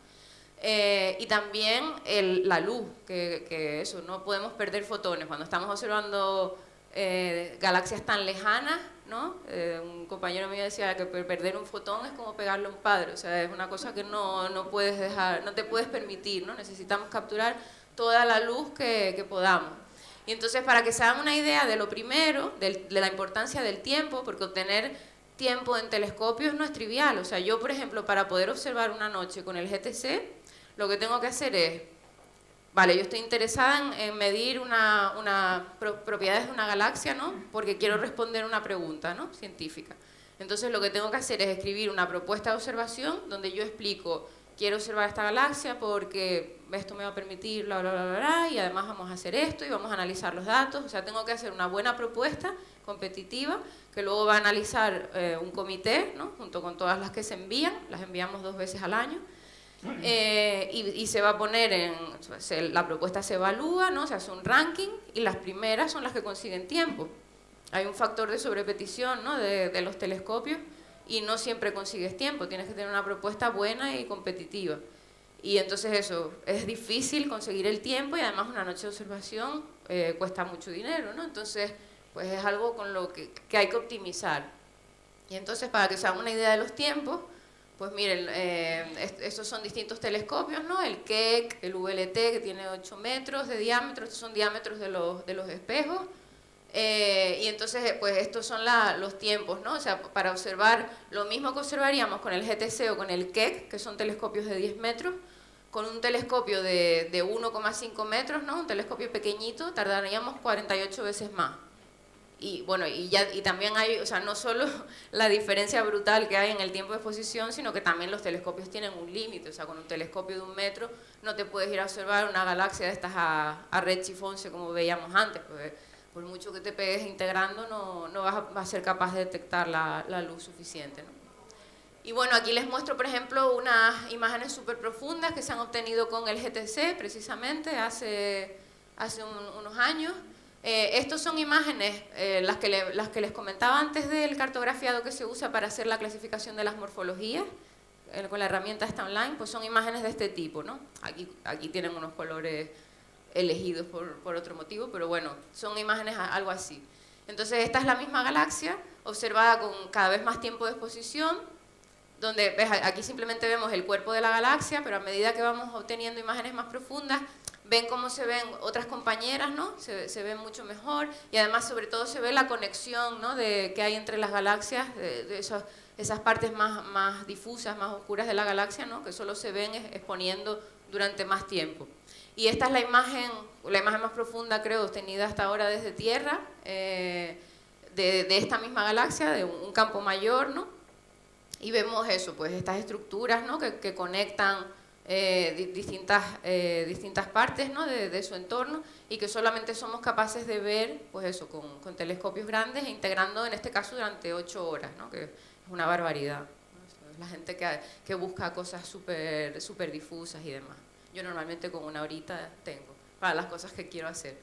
Eh, y también el, la luz, que, eso, no podemos perder fotones. Cuando estamos observando eh, galaxias tan lejanas, ¿no? Eh, un compañero mío decía que perder un fotón es como pegarle a un padre, o sea, es una cosa que no, no puedes dejar, no te puedes permitir, ¿no? Necesitamos capturar toda la luz que podamos. Y entonces, para que se hagan una idea de lo primero, de, la importancia del tiempo, porque obtener tiempo en telescopios no es trivial. O sea, yo, por ejemplo, para poder observar una noche con el GTC, lo que tengo que hacer es vale, yo estoy interesada en, medir una, una propiedades de una galaxia, ¿no? Porque quiero responder una pregunta, ¿no? Científica. Entonces lo que tengo que hacer es escribir una propuesta de observación donde yo explico, quiero observar esta galaxia porque esto me va a permitir, bla, bla, bla, bla, y además vamos a hacer esto y vamos a analizar los datos. O sea, tengo que hacer una buena propuesta competitiva que luego va a analizar eh, un comité, ¿no? junto con todas las que se envían, las enviamos dos veces al año. Eh, y, se va a poner en, la propuesta se evalúa, ¿no? se hace un ranking y las primeras son las que consiguen tiempo. Hay un factor de sobrepetición ¿no? de, de los telescopios y no siempre consigues tiempo, tienes que tener una propuesta buena y competitiva. Y entonces eso, es difícil conseguir el tiempo y además una noche de observación eh, cuesta mucho dinero, ¿no? Entonces, pues es algo con lo que, hay que optimizar. Y entonces, para que se hagan una idea de los tiempos, pues miren, eh, estos son distintos telescopios, ¿no? El Keck, el VLT, que tiene 8 metros de diámetro, estos son diámetros de los, de los espejos. Eh, y entonces, pues estos son los tiempos, ¿no? O sea, para observar lo mismo que observaríamos con el GTC o con el Keck, que son telescopios de 10 metros, con un telescopio de, de 1,5 metros, ¿no? Un telescopio pequeñito, tardaríamos 48 veces más y bueno, y, ya, y también hay, o sea, no solo la diferencia brutal que hay en el tiempo de exposición, sino que también los telescopios tienen un límite, o sea, con un telescopio de un metro no te puedes ir a observar una galaxia de estas a, a Redshift 11 como veíamos antes, pues por mucho que te pegues integrando no, no vas, a, ser capaz de detectar la, luz suficiente. Y bueno, aquí les muestro, por ejemplo, unas imágenes súper profundas que se han obtenido con el GTC, precisamente, hace, hace unos años. Eh, estos son imágenes, eh, las, que las que les comentaba antes del cartografiado que se usa para hacer la clasificación de las morfologías, eh, con la herramienta esta online, pues son imágenes de este tipo, ¿no? Aquí, aquí tienen unos colores elegidos por, por otro motivo, pero bueno, son imágenes algo así. Entonces, esta es la misma galaxia, observada con cada vez más tiempo de exposición, donde ves, aquí simplemente vemos el cuerpo de la galaxia, pero a medida que vamos obteniendo imágenes más profundas, ven cómo se ven otras compañeras, ¿no? Se, se ven mucho mejor y además sobre todo se ve la conexión, ¿no? De, que hay entre las galaxias, de, esas partes más, más difusas, más oscuras de la galaxia, ¿no? Que solo se ven exponiendo durante más tiempo. Y esta es la imagen, la imagen más profunda, creo, obtenida hasta ahora desde Tierra, eh, de, de, esta misma galaxia, de un, campo mayor, ¿no? Y vemos eso, pues estas estructuras, ¿no? Que, conectan eh, distintas, eh, distintas partes ¿no? de, su entorno y que solamente somos capaces de ver pues eso, con, con telescopios grandes e integrando en este caso durante ocho horas, ¿no? que es una barbaridad. La gente que, que busca cosas súper super difusas y demás. Yo normalmente con una horita tengo para las cosas que quiero hacer.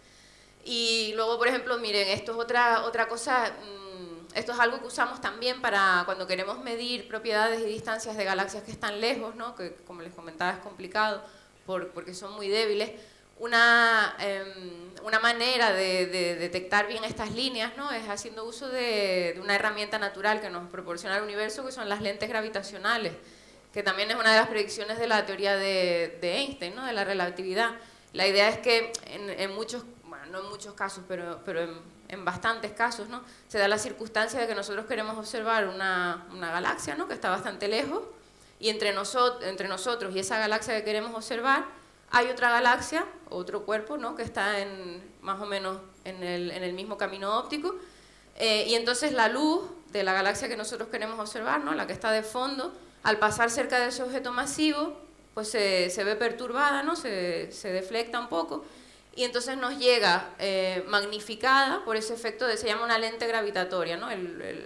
Y luego, por ejemplo, miren, esto es otra, otra cosa... Mmm, esto es algo que usamos también para cuando queremos medir propiedades y distancias de galaxias que están lejos, ¿no? que como les comentaba es complicado por, porque son muy débiles. Una, em, una manera de, detectar bien estas líneas ¿no? es haciendo uso de, una herramienta natural que nos proporciona el universo, que son las lentes gravitacionales, que también es una de las predicciones de la teoría de, Einstein, ¿no? de la relatividad. La idea es que en, en muchos, bueno, no en muchos casos, pero, pero en en bastantes casos, ¿no? se da la circunstancia de que nosotros queremos observar una, una galaxia ¿no? que está bastante lejos y entre, nosotros entre nosotros y esa galaxia que queremos observar hay otra galaxia, otro cuerpo, ¿no? que está en, más o menos en el, en el mismo camino óptico eh, y entonces la luz de la galaxia que nosotros queremos observar, ¿no? la que está de fondo, al pasar cerca de ese objeto masivo, pues se, se ve perturbada, ¿no? se, se deflecta un poco y entonces nos llega eh, magnificada por ese efecto de, se llama una lente gravitatoria, ¿no?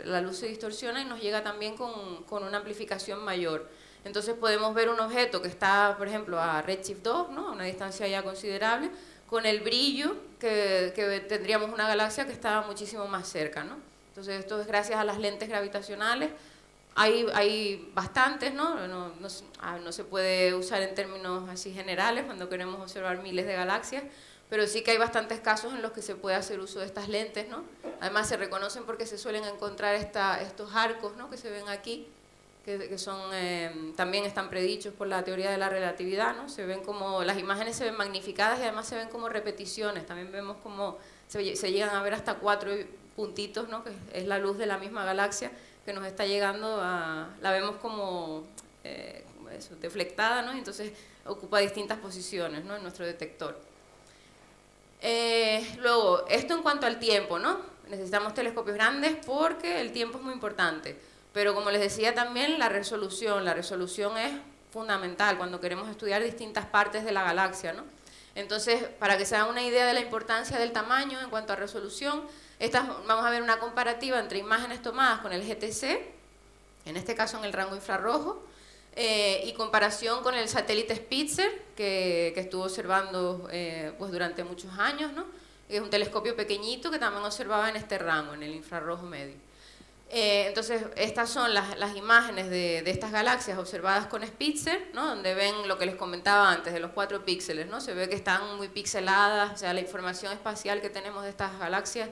la luz se distorsiona y nos llega también con, con, una amplificación mayor. Entonces podemos ver un objeto que está, por ejemplo, a redshift 2, ¿no? a una distancia ya considerable, con el brillo que, que, tendríamos una galaxia que está muchísimo más cerca. ¿no? Entonces esto es gracias a las lentes gravitacionales. Hay, hay bastantes, ¿no? No, no, ah, no se puede usar en términos así generales cuando queremos observar miles de galaxias, pero sí que hay bastantes casos en los que se puede hacer uso de estas lentes, ¿no? Además se reconocen porque se suelen encontrar esta, estos arcos, ¿no? Que se ven aquí, que, son, eh, también están predichos por la teoría de la relatividad, ¿no? Se ven como, las imágenes se ven magnificadas y además se ven como repeticiones, también vemos como se, llegan a ver hasta cuatro puntitos, ¿no? Que es la luz de la misma galaxia que nos está llegando a, la vemos como... Eh, deflectada, ¿no? entonces ocupa distintas posiciones ¿no? en nuestro detector. Eh, luego, esto en cuanto al tiempo, ¿no? Necesitamos telescopios grandes porque el tiempo es muy importante. Pero como les decía también, la resolución. La resolución es fundamental cuando queremos estudiar distintas partes de la galaxia, ¿no? Entonces, para que se hagan una idea de la importancia del tamaño en cuanto a resolución, vamos a ver una comparativa entre imágenes tomadas con el GTC, en este caso en el rango infrarrojo, eh, y comparación con el satélite Spitzer, que, estuvo observando eh, pues durante muchos años, ¿no? es un telescopio pequeñito que también observaba en este rango, en el infrarrojo medio. Eh, entonces, estas son las, las imágenes de, de, estas galaxias observadas con Spitzer, ¿no? donde ven lo que les comentaba antes, de los cuatro píxeles. ¿no? Se ve que están muy pixeladas, o sea, la información espacial que tenemos de estas galaxias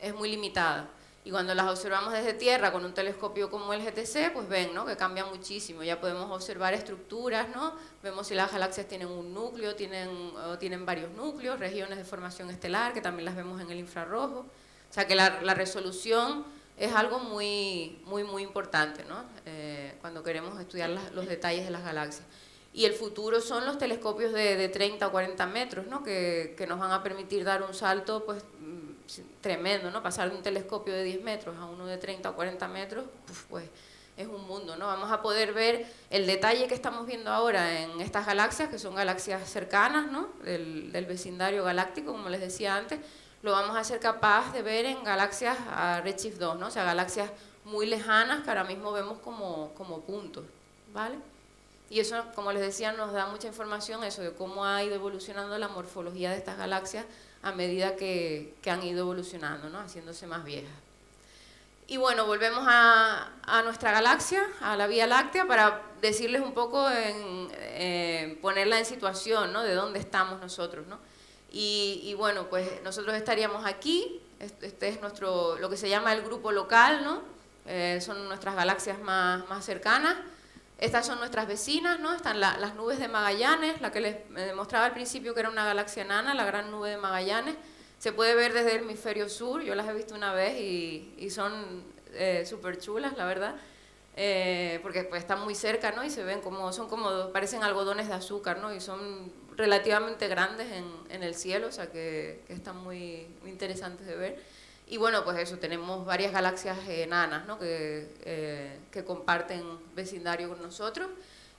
es muy limitada. Y cuando las observamos desde Tierra con un telescopio como el GTC, pues ven ¿no? que cambia muchísimo. Ya podemos observar estructuras, ¿no? vemos si las galaxias tienen un núcleo, tienen, o tienen varios núcleos, regiones de formación estelar, que también las vemos en el infrarrojo. O sea que la, resolución es algo muy, muy, muy importante ¿no? Eh, cuando queremos estudiar los detalles de las galaxias. Y el futuro son los telescopios de, de 30 o 40 metros, ¿no? que, que nos van a permitir dar un salto pues, tremendo, ¿no? Pasar de un telescopio de 10 metros a uno de 30 o 40 metros, pues es un mundo, ¿no? Vamos a poder ver el detalle que estamos viendo ahora en estas galaxias, que son galaxias cercanas, ¿no? Del, vecindario galáctico, como les decía antes, lo vamos a ser capaz de ver en galaxias a Redshift 2, ¿no? O sea, galaxias muy lejanas que ahora mismo vemos como, como puntos, ¿vale? Y eso, como les decía, nos da mucha información eso de cómo ha ido evolucionando la morfología de estas galaxias a medida que, han ido evolucionando, ¿no? haciéndose más viejas. Y bueno, volvemos a, nuestra galaxia, a la Vía Láctea, para decirles un poco, en, eh, ponerla en situación, ¿no? De dónde estamos nosotros, ¿no? Y, bueno, pues nosotros estaríamos aquí, este es nuestro, lo que se llama el grupo local, ¿no? Eh, son nuestras galaxias más, más cercanas. Estas son nuestras vecinas, ¿no? Están las nubes de Magallanes, la que les mostraba al principio que era una galaxia enana, la gran nube de Magallanes. Se puede ver desde el hemisferio sur, yo las he visto una vez y, son eh, súper chulas, la verdad. Eh, porque pues están muy cerca, ¿no? Y se ven como, son como, parecen algodones de azúcar, ¿no? Y son relativamente grandes en, el cielo, o sea que, están muy interesantes de ver. Y bueno, pues eso, tenemos varias galaxias enanas ¿no? que, eh, que comparten vecindario con nosotros.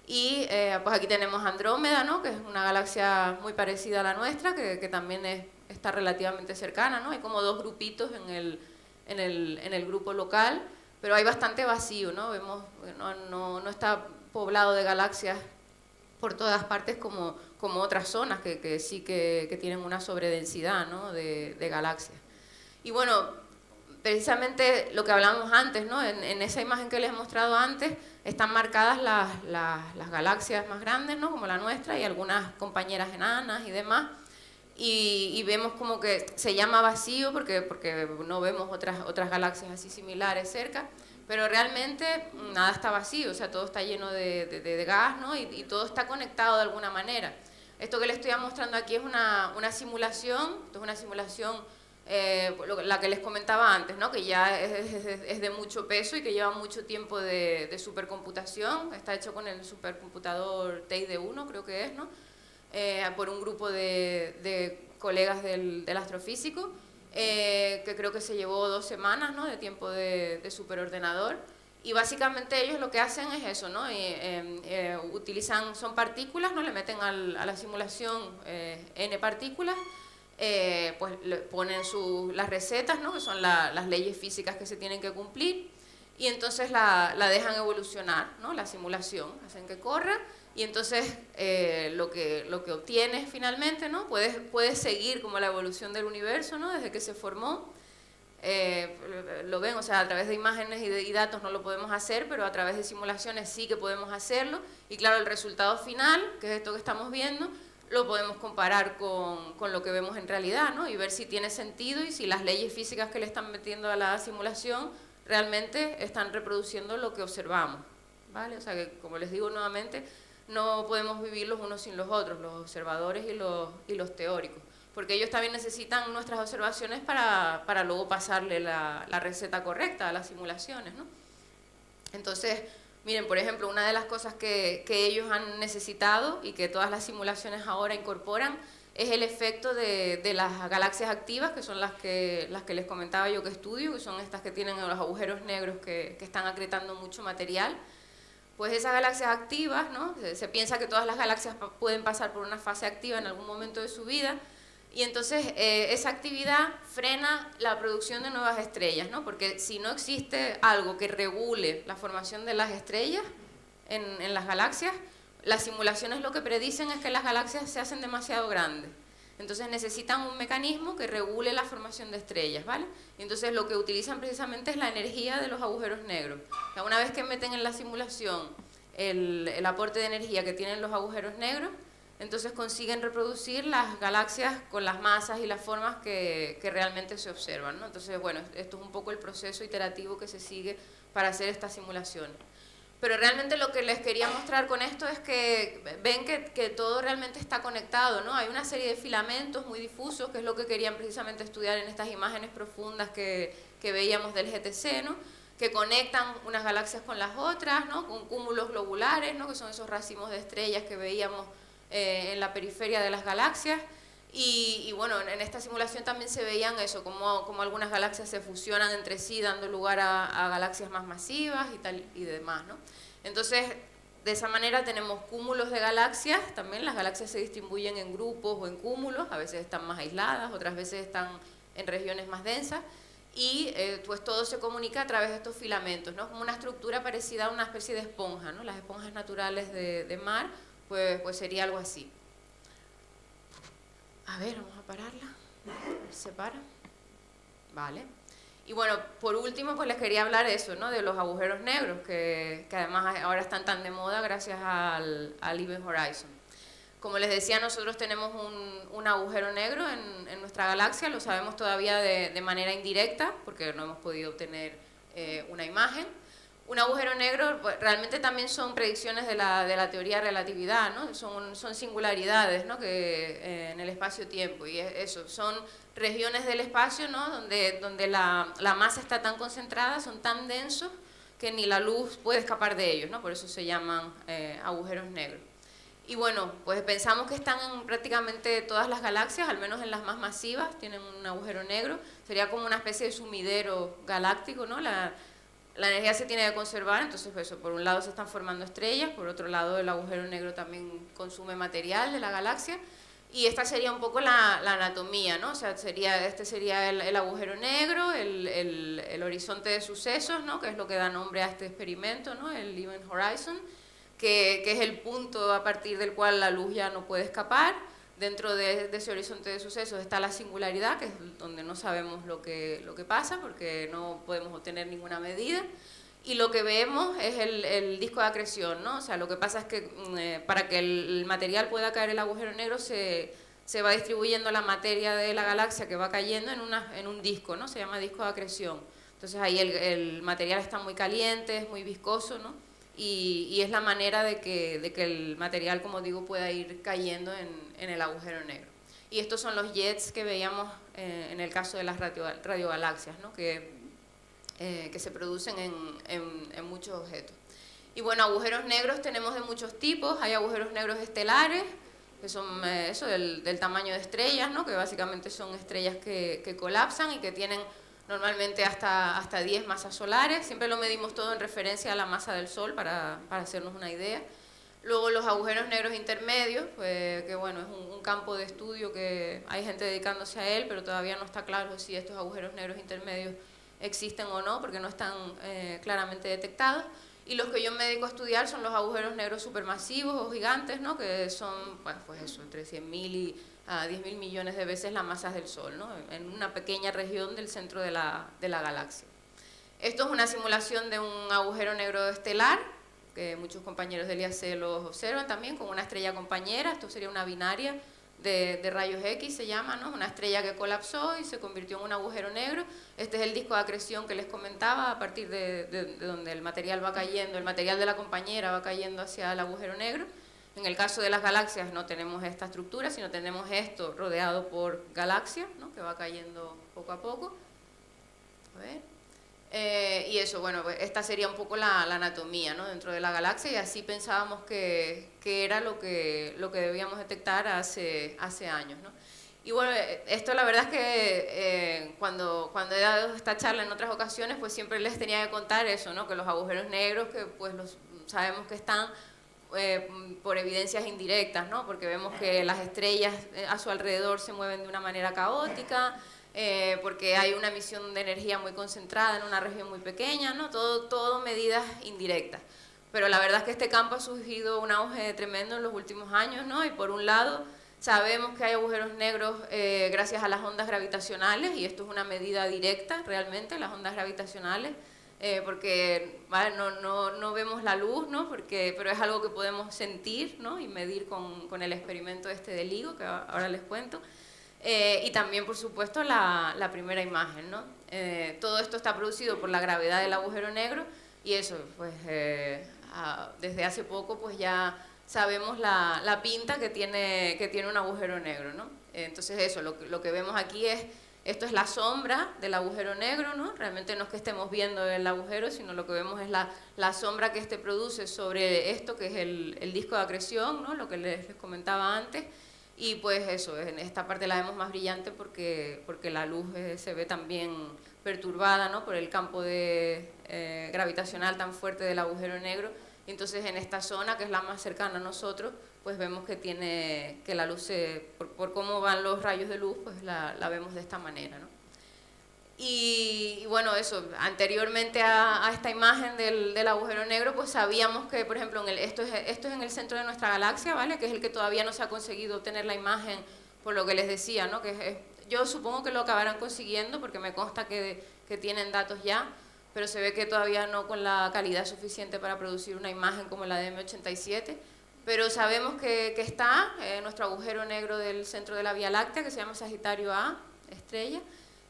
Y eh, pues aquí tenemos Andrómeda, ¿no? que es una galaxia muy parecida a la nuestra, que, que también es, está relativamente cercana. ¿no? Hay como dos grupitos en el, en el, en el grupo local, pero hay bastante vacío. ¿no? Vemos, no, no, no está poblado de galaxias por todas partes como, como otras zonas que, que sí que, que, tienen una sobredensidad ¿no? de, de galaxias. Y bueno, precisamente lo que hablábamos antes, ¿no? En, esa imagen que les he mostrado antes, están marcadas las, las, galaxias más grandes, ¿no? Como la nuestra y algunas compañeras enanas y demás. Y, vemos como que se llama vacío porque, porque no vemos otras, otras galaxias así similares cerca, pero realmente nada está vacío, o sea, todo está lleno de, de, gas, ¿no? Y, y, todo está conectado de alguna manera. Esto que les estoy mostrando aquí es una, una simulación, esto es una simulación eh, la que les comentaba antes, ¿no? que ya es, de mucho peso y que lleva mucho tiempo de, supercomputación, está hecho con el supercomputador TID-1, creo que es, ¿no? Eh, por un grupo de, colegas del, astrofísico, eh, que creo que se llevó dos semanas ¿no? de tiempo de, superordenador. Y básicamente ellos lo que hacen es eso, ¿no? utilizan, son partículas, ¿no? Le meten a la simulación n partículas eh, pues ponen las recetas, ¿no? que son las leyes físicas que se tienen que cumplir, y entonces la, dejan evolucionar, ¿no? la simulación, hacen que corra, y entonces eh, lo, que, lo que obtienes finalmente, ¿no? puedes, puedes seguir como la evolución del universo ¿no? desde que se formó. Eh, lo ven, o sea, a través de imágenes y datos no lo podemos hacer, pero a través de simulaciones sí que podemos hacerlo. Y claro, el resultado final, que es esto que estamos viendo, lo podemos comparar con, con, lo que vemos en realidad, ¿no? Y ver si tiene sentido y si las leyes físicas que le están metiendo a la simulación realmente están reproduciendo lo que observamos, ¿vale? O sea que, como les digo nuevamente, no podemos vivir los unos sin los otros, los observadores y los, y los teóricos, porque ellos también necesitan nuestras observaciones para, para luego pasarle la, la receta correcta a las simulaciones, ¿no? Entonces, Miren, por ejemplo, una de las cosas que, que ellos han necesitado y que todas las simulaciones ahora incorporan es el efecto de, de, las galaxias activas, que son las que, las que les comentaba yo que estudio, que son estas que tienen los agujeros negros que, que están acretando mucho material. Pues esas galaxias activas, ¿no? se, se, piensa que todas las galaxias pueden pasar por una fase activa en algún momento de su vida, y entonces eh, esa actividad frena la producción de nuevas estrellas, ¿no? porque si no existe algo que regule la formación de las estrellas en, las galaxias, las simulaciones lo que predicen es que las galaxias se hacen demasiado grandes. Entonces necesitan un mecanismo que regule la formación de estrellas, ¿vale? Y entonces lo que utilizan precisamente es la energía de los agujeros negros. una vez que meten en la simulación el aporte de energía que tienen los agujeros negros, entonces consiguen reproducir las galaxias con las masas y las formas que, realmente se observan. ¿no? Entonces, bueno, esto es un poco el proceso iterativo que se sigue para hacer estas simulaciones. Pero realmente lo que les quería mostrar con esto es que ven que, que, todo realmente está conectado, ¿no? Hay una serie de filamentos muy difusos, que es lo que querían precisamente estudiar en estas imágenes profundas que, que veíamos del GTC, ¿no? que conectan unas galaxias con las otras, ¿no? con cúmulos globulares, ¿no? que son esos racimos de estrellas que veíamos eh, en la periferia de las galaxias. Y, bueno, en esta simulación también se veían eso, como, como algunas galaxias se fusionan entre sí, dando lugar a, galaxias más masivas y tal y demás, ¿no? Entonces, de esa manera tenemos cúmulos de galaxias, también las galaxias se distribuyen en grupos o en cúmulos, a veces están más aisladas, otras veces están en regiones más densas, y eh, pues todo se comunica a través de estos filamentos, ¿no? Como una estructura parecida a una especie de esponja, ¿no? Las esponjas naturales de mar, pues, pues sería algo así. A ver, vamos a pararla. ¿Se para? Vale. Y bueno, por último, pues les quería hablar de eso, ¿no? De los agujeros negros, que, que además ahora están tan de moda gracias al, al Event Horizon. Como les decía, nosotros tenemos un, un agujero negro en, en, nuestra galaxia, lo sabemos todavía de, de, manera indirecta, porque no hemos podido obtener eh, una imagen un agujero negro pues, realmente también son predicciones de la, de la teoría de relatividad, ¿no? son, son singularidades ¿no? que, eh, en el espacio-tiempo y eso, son regiones del espacio ¿no? donde, donde la, la, masa está tan concentrada, son tan densos que ni la luz puede escapar de ellos, ¿no? por eso se llaman eh, agujeros negros. Y bueno, pues pensamos que están en prácticamente todas las galaxias, al menos en las más masivas, tienen un agujero negro, sería como una especie de sumidero galáctico, ¿no? La, la energía se tiene que conservar, entonces pues, eso, por un lado se están formando estrellas, por otro lado el agujero negro también consume material de la galaxia, y esta sería un poco la, anatomía, ¿no? O sea, sería, este sería el, agujero negro, el, horizonte de sucesos, ¿no? Que es lo que da nombre a este experimento, ¿no? El Event Horizon, que es el punto a partir del cual la luz ya no puede escapar, Dentro de, de, ese horizonte de sucesos está la singularidad, que es donde no sabemos lo que, lo que pasa porque no podemos obtener ninguna medida. Y lo que vemos es el, el disco de acreción, ¿no? O sea, lo que pasa es que mm, eh, para que el, material pueda caer el agujero negro se, se va distribuyendo la materia de la galaxia que va cayendo en, una, en un disco, ¿no? Se llama disco de acreción. Entonces ahí el, el material está muy caliente, es muy viscoso, ¿no? Y, y, es la manera de que, de que, el material, como digo, pueda ir cayendo en, en, el agujero negro. Y estos son los jets que veíamos eh, en el caso de las radio, radiogalaxias, ¿no? que, eh, que se producen en, en, muchos objetos. Y bueno, agujeros negros tenemos de muchos tipos, hay agujeros negros estelares, que son eh, eso, del, del, tamaño de estrellas, ¿no? que básicamente son estrellas que, que colapsan y que tienen normalmente hasta, hasta 10 masas solares, siempre lo medimos todo en referencia a la masa del Sol para, para hacernos una idea. Luego los agujeros negros intermedios, pues, que bueno, es un, campo de estudio que hay gente dedicándose a él, pero todavía no está claro si estos agujeros negros intermedios existen o no, porque no están eh, claramente detectados. Y los que yo me dedico a estudiar son los agujeros negros supermasivos o gigantes, ¿no? que son, pues eso, entre 100.000 y a 10 mil millones de veces las masas del Sol, ¿no? en una pequeña región del centro de la, de la galaxia. Esto es una simulación de un agujero negro estelar, que muchos compañeros del IAC lo observan también, con una estrella compañera, esto sería una binaria de, de, rayos X, se llama, ¿no? una estrella que colapsó y se convirtió en un agujero negro. Este es el disco de acreción que les comentaba, a partir de, de donde el material va cayendo, el material de la compañera va cayendo hacia el agujero negro. En el caso de las galaxias no tenemos esta estructura, sino tenemos esto rodeado por galaxias, ¿no? que va cayendo poco a poco. Eh, y eso, bueno, pues, esta sería un poco la, anatomía dentro de la galaxia y así pensábamos que, que, era lo que, lo que debíamos detectar hace, hace años. ¿no? Y bueno, esto la verdad es que eh, cuando, cuando he dado esta charla en otras ocasiones, pues siempre les tenía que contar eso, ¿no? que los agujeros negros, que pues los, sabemos que están eh, por evidencias indirectas, ¿no? porque vemos que las estrellas a su alrededor se mueven de una manera caótica, eh, porque hay una emisión de energía muy concentrada en una región muy pequeña, ¿no? todo, todo medidas indirectas. Pero la verdad es que este campo ha surgido un auge tremendo en los últimos años, ¿no? y por un lado sabemos que hay agujeros negros eh, gracias a las ondas gravitacionales, y esto es una medida directa realmente, las ondas gravitacionales, eh, porque no, no, no, vemos la luz, ¿no? porque, pero es algo que podemos sentir ¿no? y medir con, con el experimento este del LIGO, que ahora les cuento. Eh, y también, por supuesto, la, la primera imagen. ¿no? Eh, todo esto está producido por la gravedad del agujero negro y eso, pues eh, desde hace poco pues ya sabemos la, la, pinta que tiene, que tiene un agujero negro. ¿no? entonces eso, lo, lo, que vemos aquí es, esto es la sombra del agujero negro, ¿no? realmente no es que estemos viendo el agujero, sino lo que vemos es la, la sombra que este produce sobre esto, que es el, el disco de acreción, ¿no? lo que les, les comentaba antes. Y pues eso, en esta parte la vemos más brillante porque, porque la luz eh, se ve también perturbada ¿no? por el campo de, eh, gravitacional tan fuerte del agujero negro. Entonces en esta zona, que es la más cercana a nosotros, pues vemos que, tiene, que la luz, por, por, cómo van los rayos de luz, pues la, vemos de esta manera. ¿no? Y, bueno, eso, anteriormente a, esta imagen del, del, agujero negro, pues sabíamos que, por ejemplo, en el, esto, es, esto es en el centro de nuestra galaxia, ¿vale? Que es el que todavía no se ha conseguido obtener la imagen, por lo que les decía, ¿no? Que yo supongo que lo acabarán consiguiendo, porque me consta que, que, tienen datos ya, pero se ve que todavía no con la calidad suficiente para producir una imagen como la de M87, pero sabemos que, que está eh, nuestro agujero negro del centro de la Vía Láctea, que se llama Sagitario A, estrella,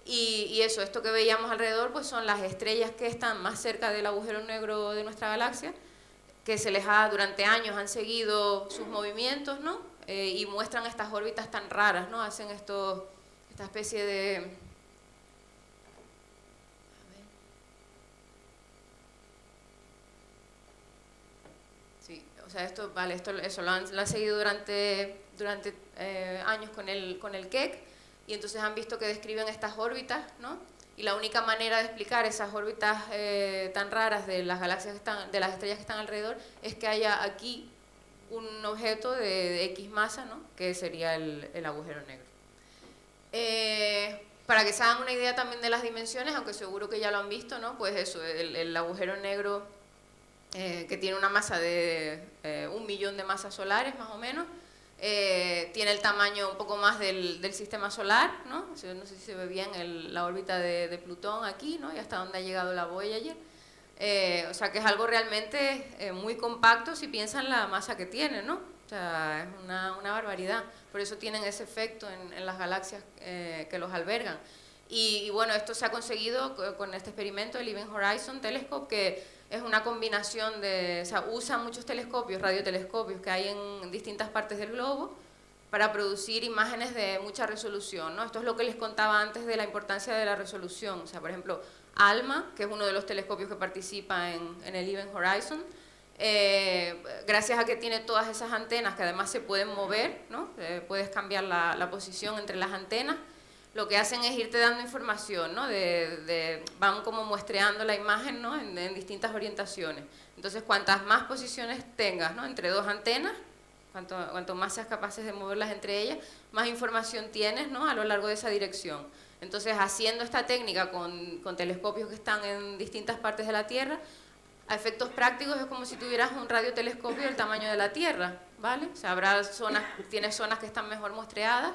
y, eso, esto que veíamos alrededor, pues son las estrellas que están más cerca del agujero negro de nuestra galaxia, que se les ha, durante años han seguido sus movimientos, ¿no? Eh, y muestran estas órbitas tan raras, ¿no? Hacen esto, esta especie de... Sí, o sea, esto, vale, esto, eso lo han, seguido durante, durante eh, años con el, con el Keck y entonces han visto que describen estas órbitas, ¿no? Y la única manera de explicar esas órbitas eh, tan raras de las galaxias que están, de las estrellas que están alrededor, es que haya aquí un objeto de, X masa, ¿no? Que sería el, el agujero negro. Eh, para que se hagan una idea también de las dimensiones, aunque seguro que ya lo han visto, ¿no? Pues eso, el agujero negro eh, que tiene una masa de un millón de masas solares, más o menos, eh, tiene el tamaño un poco más del, del sistema solar, ¿no? no sé si se ve bien el, la órbita de, de, Plutón aquí, ¿no? Y hasta dónde ha llegado la Voyager. Eh, o sea que es algo realmente eh, muy compacto si piensan la masa que tiene, ¿no? O sea, es una, una barbaridad. Por eso tienen ese efecto en, en las galaxias que los albergan. Y, y, bueno, esto se ha conseguido con este experimento, el Event Horizon Telescope, que es una combinación de, o sea, usa muchos telescopios, radiotelescopios que hay en distintas partes del globo para producir imágenes de mucha resolución. ¿no? Esto es lo que les contaba antes de la importancia de la resolución. O sea, por ejemplo, ALMA, que es uno de los telescopios que participa en, el Event Horizon, eh, gracias a que tiene todas esas antenas que además se pueden mover, ¿no? Eh, puedes cambiar la, la posición entre las antenas, lo que hacen es irte dando información, ¿no? De, van como muestreando la imagen ¿no? en, distintas orientaciones. Entonces, cuantas más posiciones tengas ¿no? entre dos antenas, cuanto, cuanto más seas capaces de moverlas entre ellas, más información tienes ¿no? a lo largo de esa dirección. Entonces, haciendo esta técnica con, con telescopios que están en distintas partes de la Tierra, a efectos prácticos es como si tuvieras un radiotelescopio del tamaño de la Tierra, ¿vale? O sea, habrá zonas, tienes zonas que están mejor muestreadas,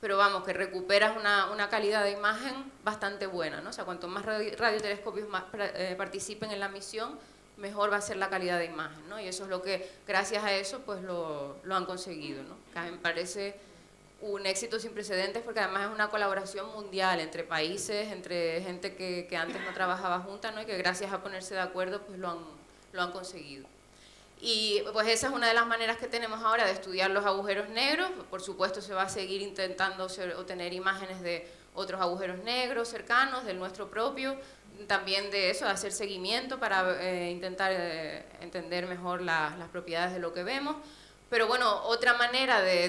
pero vamos, que recuperas una, una, calidad de imagen bastante buena, ¿no? O sea, cuanto más radiotelescopios más, eh, participen en la misión, mejor va a ser la calidad de imagen, ¿no? Y eso es lo que, gracias a eso, pues lo, lo han conseguido, ¿no? Que me parece un éxito sin precedentes porque además es una colaboración mundial entre países, entre gente que, que antes no trabajaba junta, ¿no? Y que gracias a ponerse de acuerdo, pues lo han, lo han conseguido. Y pues esa es una de las maneras que tenemos ahora de estudiar los agujeros negros. Por supuesto se va a seguir intentando obtener imágenes de otros agujeros negros cercanos, del nuestro propio, también de eso, de hacer seguimiento para eh, intentar eh, entender mejor las propiedades de lo que vemos. Pero bueno, otra manera de,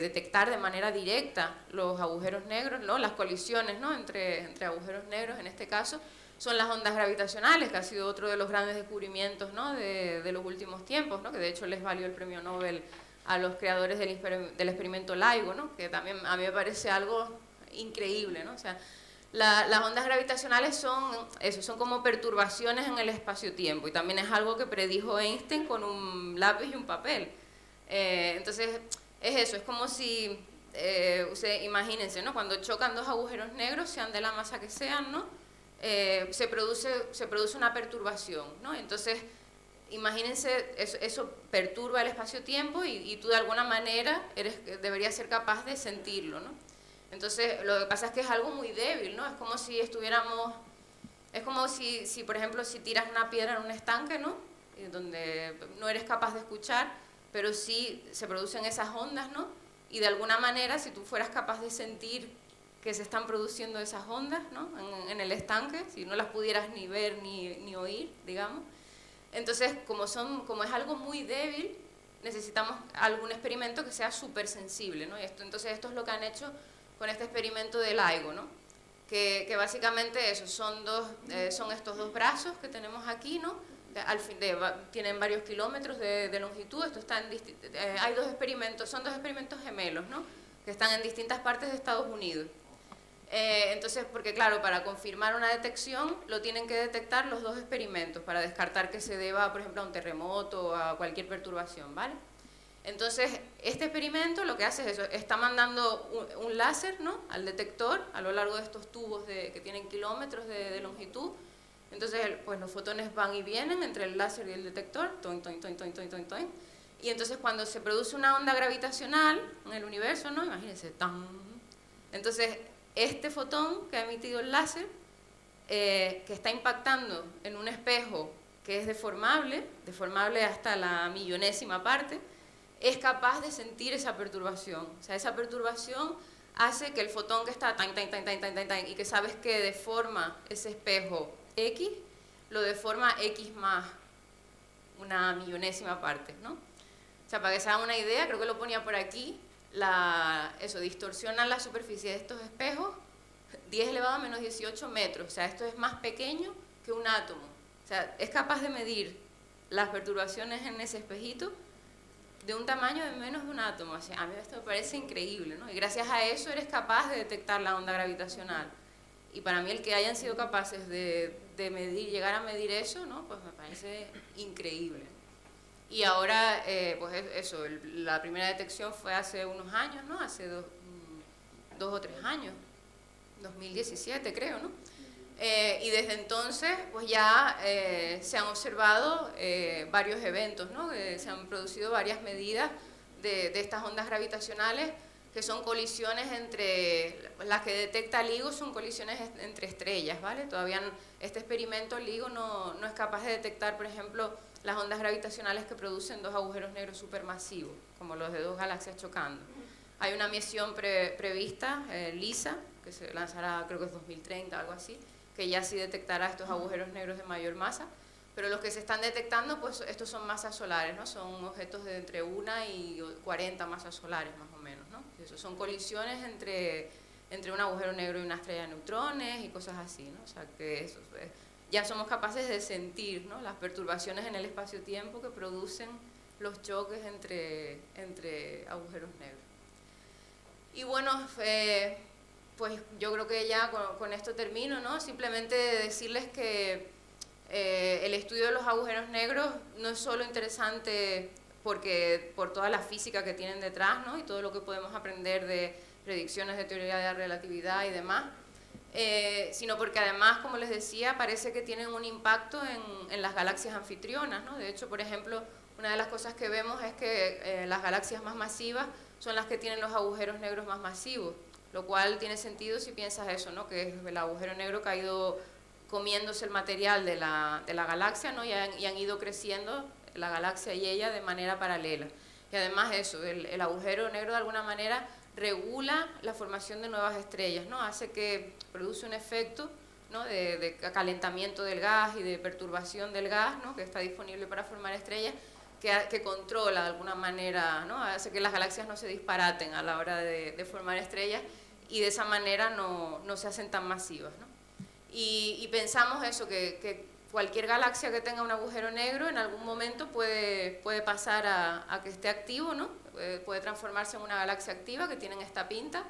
detectar de manera directa los agujeros negros, ¿no? las colisiones ¿no? entre, entre agujeros negros en este caso, son las ondas gravitacionales, que ha sido otro de los grandes descubrimientos ¿no? de, los últimos tiempos, ¿no? que de hecho les valió el premio Nobel a los creadores del, del experimento LIGO, ¿no? que también a mí me parece algo increíble. ¿no? O sea, las ondas gravitacionales son, eso, son como perturbaciones en el espacio-tiempo y también es algo que predijo Einstein con un lápiz y un papel. Eh, entonces, es eso, es como si, eh, imagínense, ¿no? cuando chocan dos agujeros negros, sean de la masa que sean, ¿no? Eh, se, produce, se produce una perturbación. ¿no? Entonces, imagínense, eso, perturba el espacio-tiempo y, tú de alguna manera eres, deberías ser capaz de sentirlo. ¿no? Entonces, lo que pasa es que es algo muy débil, ¿no? Es como si estuviéramos, es como si, si por ejemplo, si tiras una piedra en un estanque, ¿no? Donde no eres capaz de escuchar, pero sí se producen esas ondas, ¿no? Y de alguna manera, si tú fueras capaz de sentir que se están produciendo esas ondas, ¿no? En, el estanque, si no las pudieras ni ver ni, ni oír, digamos. Entonces, como, son, como es algo muy débil, necesitamos algún experimento que sea súper sensible, ¿no? Y esto, entonces, esto es lo que han hecho con este experimento del LIGO, ¿no? Que, que básicamente eso, son, dos, eh, son estos dos brazos que tenemos aquí, ¿no? Al fin de, tienen varios kilómetros de, de longitud, esto está en, eh, hay dos experimentos, son dos experimentos gemelos, ¿no? Que están en distintas partes de Estados Unidos. Eh, entonces, porque claro, para confirmar una detección lo tienen que detectar los dos experimentos para descartar que se deba, por ejemplo, a un terremoto o a cualquier perturbación, ¿vale? Entonces, este experimento lo que hace es eso, está mandando un, láser ¿no? al detector a lo largo de estos tubos de, que tienen kilómetros de, longitud. Entonces, pues los fotones van y vienen entre el láser y el detector, toin, toin, toin, toin, toin, toin, toin. Y entonces cuando se produce una onda gravitacional en el universo, ¿no? Imagínense, tan. Entonces, este fotón que ha emitido el láser, eh, que está impactando en un espejo que es deformable, deformable hasta la millonésima parte, es capaz de sentir esa perturbación. O sea, esa perturbación hace que el fotón que está tan, tan, tan, tan, tan, tan, y que sabes que deforma ese espejo X, lo deforma X más una millonésima parte, ¿no? O sea, para que se hagan una idea, creo que lo ponía por aquí, la, eso, distorsiona la superficie de estos espejos 10 elevado a menos 18 metros. O sea, esto es más pequeño que un átomo. O sea, es capaz de medir las perturbaciones en ese espejito de un tamaño de menos de un átomo. a mí esto me parece increíble, ¿no? Y gracias a eso eres capaz de detectar la onda gravitacional. Y para mí el que hayan sido capaces de, de medir, llegar a medir eso, ¿no? Pues me parece increíble. Y ahora, eh, pues eso, la primera detección fue hace unos años, ¿no? Hace dos, mm, o tres años, 2017 creo, ¿no? Eh, y desde entonces, pues ya eh, se han observado varios eventos, ¿no? se han producido varias medidas de, estas ondas gravitacionales que son colisiones entre, las que detecta LIGO son colisiones entre estrellas, ¿vale? Todavía este experimento LIGO no, no, es capaz de detectar, por ejemplo, las ondas gravitacionales que producen dos agujeros negros supermasivos, como los de dos galaxias chocando. Hay una misión prevista, LISA, que se lanzará creo que es 2030, algo así, que ya sí detectará estos agujeros negros de mayor masa, pero los que se están detectando, pues estos son masas solares, ¿no? Son objetos de entre 1 y 40 masas solares más o menos, ¿no? Eso son colisiones entre, entre un agujero negro y una estrella de neutrones y cosas así, ¿no? O sea que eso, pues, ya somos capaces de sentir ¿no? las perturbaciones en el espacio-tiempo que producen los choques entre, entre agujeros negros. Y bueno, eh, pues yo creo que ya con, esto termino, ¿no? Simplemente decirles que eh, el estudio de los agujeros negros no es solo interesante porque por toda la física que tienen detrás, ¿no? Y todo lo que podemos aprender de predicciones de teoría de la relatividad y demás, eh, sino porque además, como les decía, parece que tienen un impacto en, las galaxias anfitrionas, ¿no? De hecho, por ejemplo, una de las cosas que vemos es que eh, las galaxias más masivas son las que tienen los agujeros negros más masivos lo cual tiene sentido si piensas eso, ¿no? que el agujero negro ido comiéndose el material de la, de la galaxia ¿no? y, han, ido creciendo la galaxia y ella de manera paralela. Y además eso, el, el, agujero negro de alguna manera regula la formación de nuevas estrellas, ¿no? hace que produce un efecto ¿no? de, calentamiento del gas y de perturbación del gas ¿no? que está disponible para formar estrellas, que, controla de alguna manera, ¿no? hace que las galaxias no se disparaten a la hora de, formar estrellas y de esa manera no, se hacen tan masivas. Y, pensamos eso, que, cualquier galaxia que tenga un agujero negro en algún momento puede, puede pasar a, que esté activo, ¿no? puede transformarse en una galaxia activa que tienen esta pinta,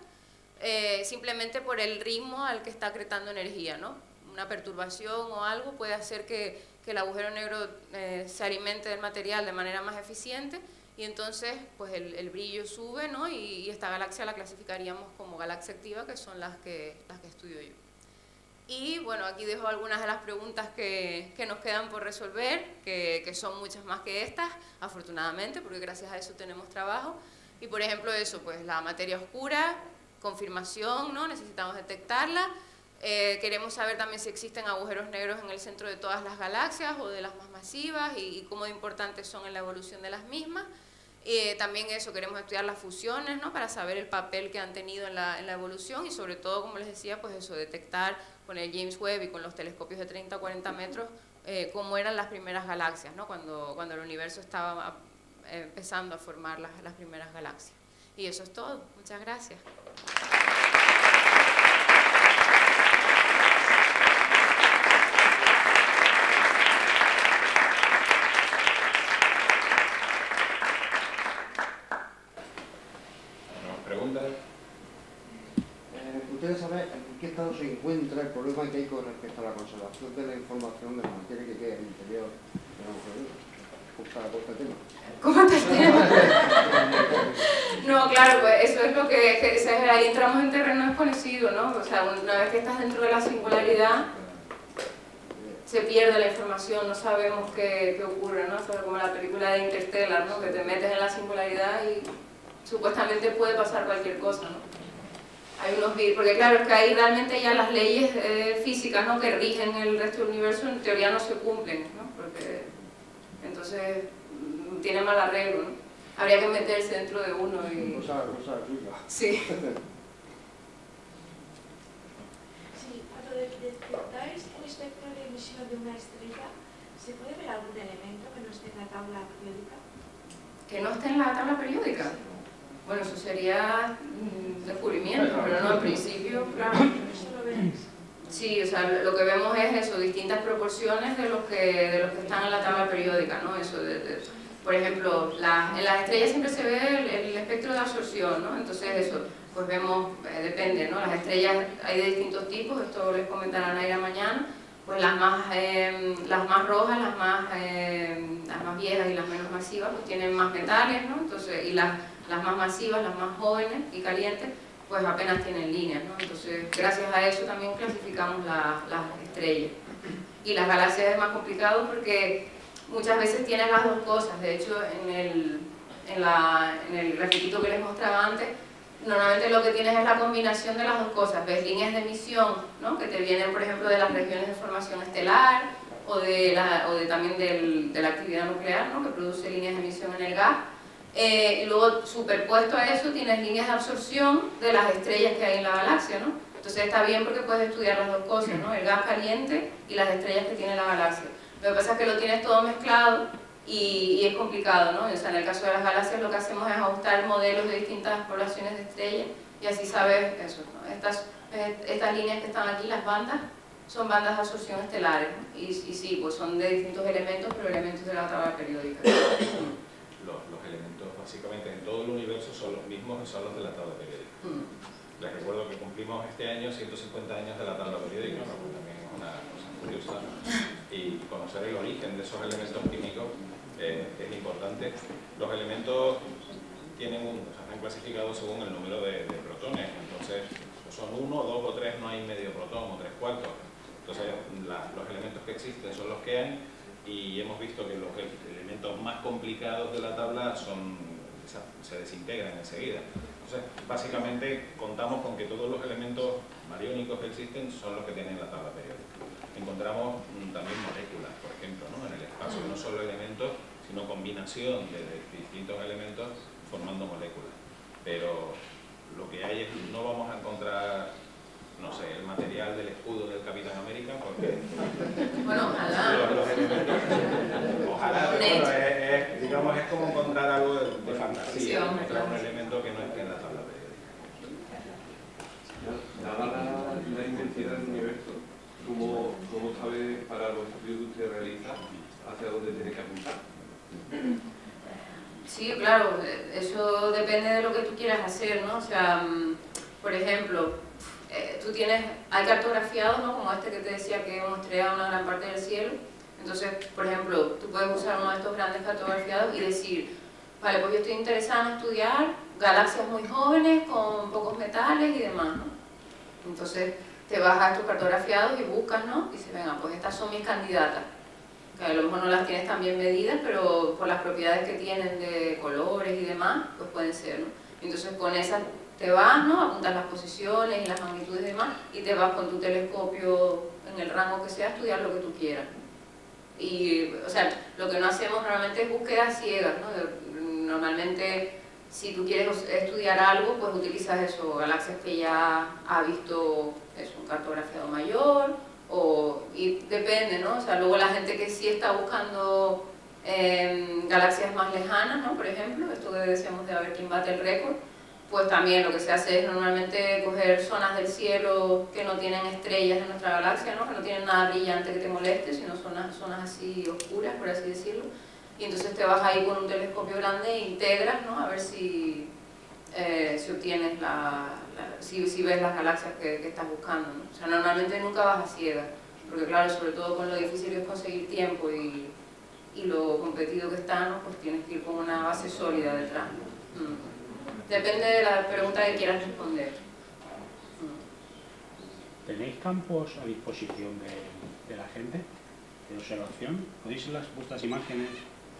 eh, simplemente por el ritmo al que está acretando energía, ¿no? Una perturbación o algo puede hacer que, el agujero negro eh, se alimente del material de manera más eficiente y entonces pues el, el brillo sube, ¿no? Y, y, esta galaxia la clasificaríamos como galaxia activa, que son las que, las que estudio yo. Y bueno, aquí dejo algunas de las preguntas que, que nos quedan por resolver, que, que, son muchas más que estas, afortunadamente, porque gracias a eso tenemos trabajo. Y por ejemplo eso, pues la materia oscura, confirmación, ¿no? necesitamos detectarla. Eh, queremos saber también si existen agujeros negros en el centro de todas las galaxias o de las más masivas y, y cómo importantes son en la evolución de las mismas. Eh, también eso, queremos estudiar las fusiones, ¿no? Para saber el papel que han tenido en la, en la, evolución y sobre todo, como les decía, pues eso, detectar con el James Webb y con los telescopios de 30 a 40 metros eh, cómo eran las primeras galaxias, ¿no? Cuando, cuando el universo estaba eh, empezando a formar las, las primeras galaxias. Y eso es todo. Muchas gracias. se encuentra el problema que hay con respecto a la conservación de la información de la materia que queda en el interior de la tema. ¿Cómo te tema? no, claro, pues eso es lo que, ahí entramos en terreno desconocido, ¿no? O sea, una vez que estás dentro de la singularidad, se pierde la información, no sabemos qué, qué ocurre, ¿no? Como la película de Interstellar, ¿no? Que te metes en la singularidad y supuestamente puede pasar cualquier cosa, ¿no? Hay unos porque claro, es que ahí realmente ya las leyes eh, físicas ¿no? que rigen el resto del universo en teoría no se cumplen, ¿no? porque entonces mm, tiene mal arreglo, ¿no? Habría que meterse dentro de uno y... Cosa, cosa sí. Sí, cuando detectáis el espectro de emisión de una estrella, ¿se puede ver algún elemento que no esté en la tabla periódica? ¿Que no esté en la tabla periódica? Bueno, eso sería descubrimiento, pero no, al principio, claro. Sí, o sea, lo que vemos es eso, distintas proporciones de los que, de los que están en la tabla periódica, ¿no? Eso por ejemplo, en las estrellas siempre se ve el, espectro de absorción, ¿no? Entonces eso, pues vemos, eh, depende, ¿no? Las estrellas hay de distintos tipos, esto les comentarán a mañana, pues las más, em, las más rojas, las más, em, las más viejas y las menos masivas, pues tienen más metales, ¿no? Entonces, y las las más masivas, las más jóvenes y calientes, pues apenas tienen líneas, ¿no? Entonces, gracias a eso también clasificamos las estrellas. Y las galaxias es más complicado porque muchas veces tienen las dos cosas. De hecho, en el, en, la, en el grafiquito que les mostraba antes, normalmente lo que tienes es la combinación de las dos cosas. Ves líneas de emisión, ¿no? que te vienen, por ejemplo, de las regiones de formación estelar o, de, la, o de, también del, de la actividad nuclear, ¿no? que produce líneas de emisión en el gas eh, y luego, superpuesto a eso, tienes líneas de absorción de las estrellas que hay en la galaxia, ¿no? Entonces está bien porque puedes estudiar las dos cosas, ¿no? El gas caliente y las estrellas que tiene la galaxia. Lo que pasa es que lo tienes todo mezclado y, es complicado, ¿no? O sea, en el caso de las galaxias lo que hacemos es ajustar modelos de distintas poblaciones de estrellas y así sabes eso, ¿no? Estas, estas líneas que están aquí, las bandas, son bandas de absorción estelares, Y, y sí, pues son de distintos elementos, pero elementos de la tabla periódica. básicamente en todo el universo son los mismos que son los de la tabla periódica. Mm. Les recuerdo que cumplimos este año 150 años de la tabla periódica. Pues también es una cosa curiosa, y conocer el origen de esos elementos químicos eh, es importante. Los elementos tienen un, están clasificados según el número de, protones, entonces son uno, dos o tres, no hay medio protón o tres cuartos. Entonces los elementos que existen son los que hay y hemos visto que los elementos más complicados de la tabla son se desintegran enseguida. Entonces, básicamente contamos con que todos los elementos bariónicos que existen son los que tienen la tabla periódica. Encontramos mm, también moléculas, por ejemplo, en el espacio, no solo elementos, sino combinación de, distintos elementos formando moléculas. Pero lo que hay es, no vamos a encontrar, no sé, el material del escudo del Capitán América, porque Bueno, ojalá. los, los elementos, ojalá, pero bueno, es, es- digamos, es como encontrar algo de, de Sí, fantasía, hombre, encontrar un elemento que no esté en la tabla periódica. Dada la, la intensidad del universo, ¿cómo, ¿cómo sabe para los estudios que usted realiza hacia dónde tiene que apuntar? Sí, claro, eso depende de lo que tú quieras hacer, ¿no? O sea, mm, por ejemplo, eh, tú tienes, hay cartografiados, ¿no? Como este que te decía que muestrea una gran parte del cielo. Entonces, por ejemplo, tú puedes usar uno de estos grandes cartografiados y decir, vale, pues yo estoy interesada en estudiar galaxias muy jóvenes con pocos metales y demás, ¿no? Entonces, te vas a estos cartografiados y buscas, ¿no? Y dices, venga, pues estas son mis candidatas que a lo mejor no las tienes tan bien medidas, pero por las propiedades que tienen de colores y demás, pues pueden ser, ¿no? Entonces con esas te vas, ¿no? Apuntas las posiciones y las magnitudes y demás, y te vas con tu telescopio en el rango que sea a estudiar lo que tú quieras. Y, o sea, lo que no hacemos normalmente es búsquedas ciegas, ¿no? Normalmente, si tú quieres estudiar algo, pues utilizas eso, galaxias que ya ha visto, es un cartografiado mayor, o, y depende, ¿no? O sea, luego la gente que sí está buscando em, galaxias más lejanas, ¿no? Por ejemplo, esto que decíamos de a ver quién bate el récord, pues también lo que se hace es normalmente coger zonas del cielo que no tienen estrellas en nuestra galaxia, ¿no? Que no tienen nada brillante que te moleste, sino zonas, zonas así oscuras, por así decirlo. Y entonces te vas ahí con un telescopio grande e integras, ¿no? A ver si, eh, si obtienes la, la- si, si ves las galaxias que, que estás buscando, ¿no? O sea, normalmente nunca vas a ciegas, porque claro, sobre todo con lo difícil que es conseguir tiempo y, y lo competido que está, ¿no? Pues tienes que ir con una base sólida detrás. ¿no? Mm. Depende de la pregunta que quieras responder. ¿Tenéis campos a disposición de, de la gente de observación? ¿Podéis las vuestras imágenes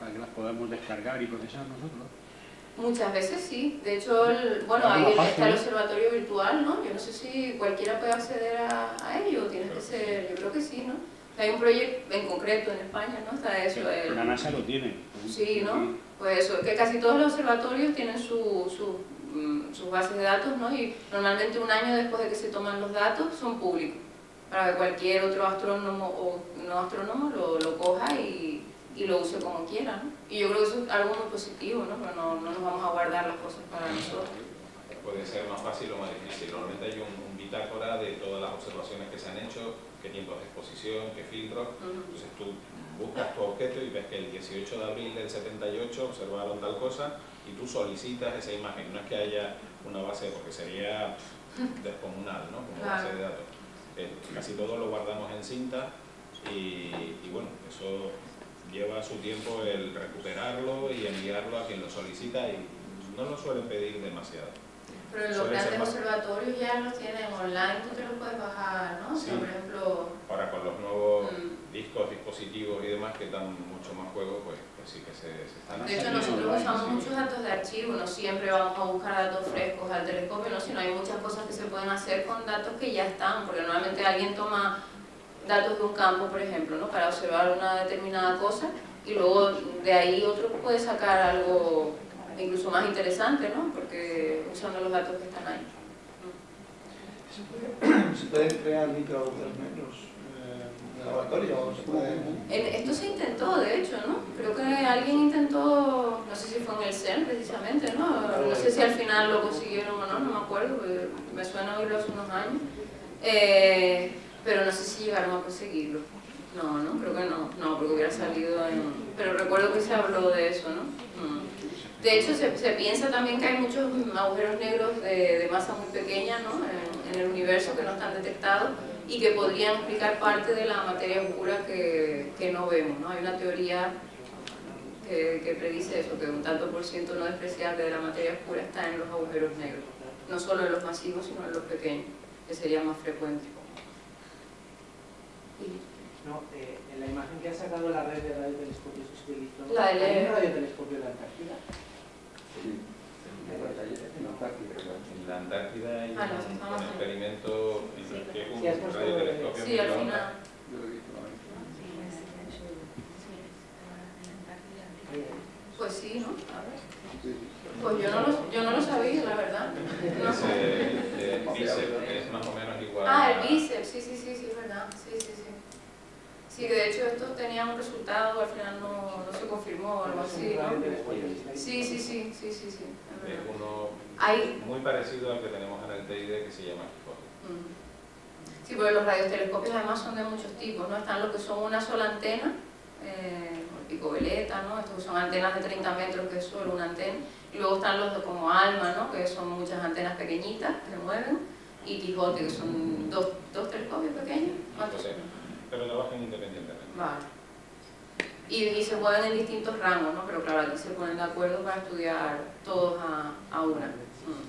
para que las podamos descargar y procesar nosotros? Muchas veces sí. De hecho, el- bueno, Ah, ahí está el observatorio virtual, ¿no? Yo no sé si cualquiera puede acceder a, a ello, tienes que ser, yo creo que sí, ¿no? Hay un proyecto en concreto en España, ¿no? Está eso, el- La NASA lo tiene. Sí, ¿no? Pues eso, que casi todos los observatorios tienen su, su, mm, sus bases de datos, ¿no? Y normalmente un año después de que se toman los datos son públicos, para que cualquier otro astrónomo o no astrónomo lo, lo coja y, y lo use como quiera, ¿no? Y yo creo que eso es algo muy positivo, ¿no? Pero no, no nos vamos a guardar las cosas para nosotros. Puede ser más fácil o más difícil. Normalmente hay un, un bitácora de todas las observaciones que se han hecho, qué tiempos de exposición, qué filtros. Ujú. Entonces tú buscas tu objeto y ves que el 18 de abril del 78 observaron tal cosa y tú solicitas esa imagen. No es que haya una base, porque sería descomunal, ¿no? Como Claro. base de datos. Eh, casi todo lo guardamos en cinta y, y bueno, eso lleva su tiempo el recuperarlo y enviarlo a quien lo solicita y no lo suelen pedir demasiado. Pero los grandes observatorios ya los tienen online, tú te los puedes bajar, ¿no? Sí. por ejemplo, Ahora con los nuevos mm, discos, dispositivos y demás que dan mucho más juego, pues, pues sí que se, se están De hecho, nosotros usamos sí. muchos datos de archivo, no siempre vamos a buscar datos frescos al telescopio, no, sino hay muchas cosas que se pueden hacer con datos que ya están, porque normalmente alguien toma datos de un campo, por ejemplo, ¿no? para observar una determinada cosa y luego de ahí otro puede sacar algo incluso más interesante, ¿no? porque usando los datos que están ahí. ¿Se pueden crear negros eh, en el laboratorio? Esto se intentó, de hecho, ¿no? Creo que alguien intentó, no sé si fue en el CERN precisamente, ¿no? No sé si al final lo consiguieron o no, no me acuerdo, me suena oírlo hace unos años. Eh, pero no sé si llegaron a conseguirlo. No, no, creo que no, no, porque hubiera salido en... Pero recuerdo que se habló de eso, ¿no? Mm. De hecho, se, se piensa también que hay muchos agujeros negros de, de masa muy pequeña, ¿no? En, en el universo que no están detectados y que podrían explicar parte de la materia oscura que, que no vemos, ¿no? Hay una teoría que, que predice eso, que un tanto por ciento no despreciable de la materia oscura está en los agujeros negros, no solo en los masivos, sino en los pequeños, que sería más frecuente. Y- No, eh, en la imagen que ha sacado la red de radiotelescopios que se utilizó, La de- ¿hay un radiotelescopio de la Antártida? Sí. En la Antártida, hay Ah, no, un, en- experimento en el que un Sí, radiotelescopio Sí, al final. Pues sí, ¿no? A ver. Sí, sí. Pues yo no lo, yo no lo sabía, la verdad. No. Es, eh, el bíceps es más o menos igual Ah, el bíceps, sí, sí, sí, sí, es verdad. Sí, sí, sí. Sí, de hecho esto tenía un resultado, al final no, no se confirmó o algo así, ¿no? Sí, sí, sí, sí, sí, sí, es uno Hay, muy parecido al que tenemos en el TID que se llama Quijote. mm. Sí, porque los radiotelescopios además son de muchos tipos, ¿no? Están los que son una sola antena, eh, como el pico veleta, ¿no? Estos son antenas de 30 metros, que es solo una antena. Y luego están los de como ALMA, ¿no? Que son muchas antenas pequeñitas que se mueven. Y Quijote, que son dos, dos telescopios pequeños. ¿Cuántos? Entonces, pero trabajan independientemente. Vale. Y, y se mueven en distintos rangos, ¿no? Pero claro, aquí se ponen de acuerdo para estudiar todos a, a una. Mm.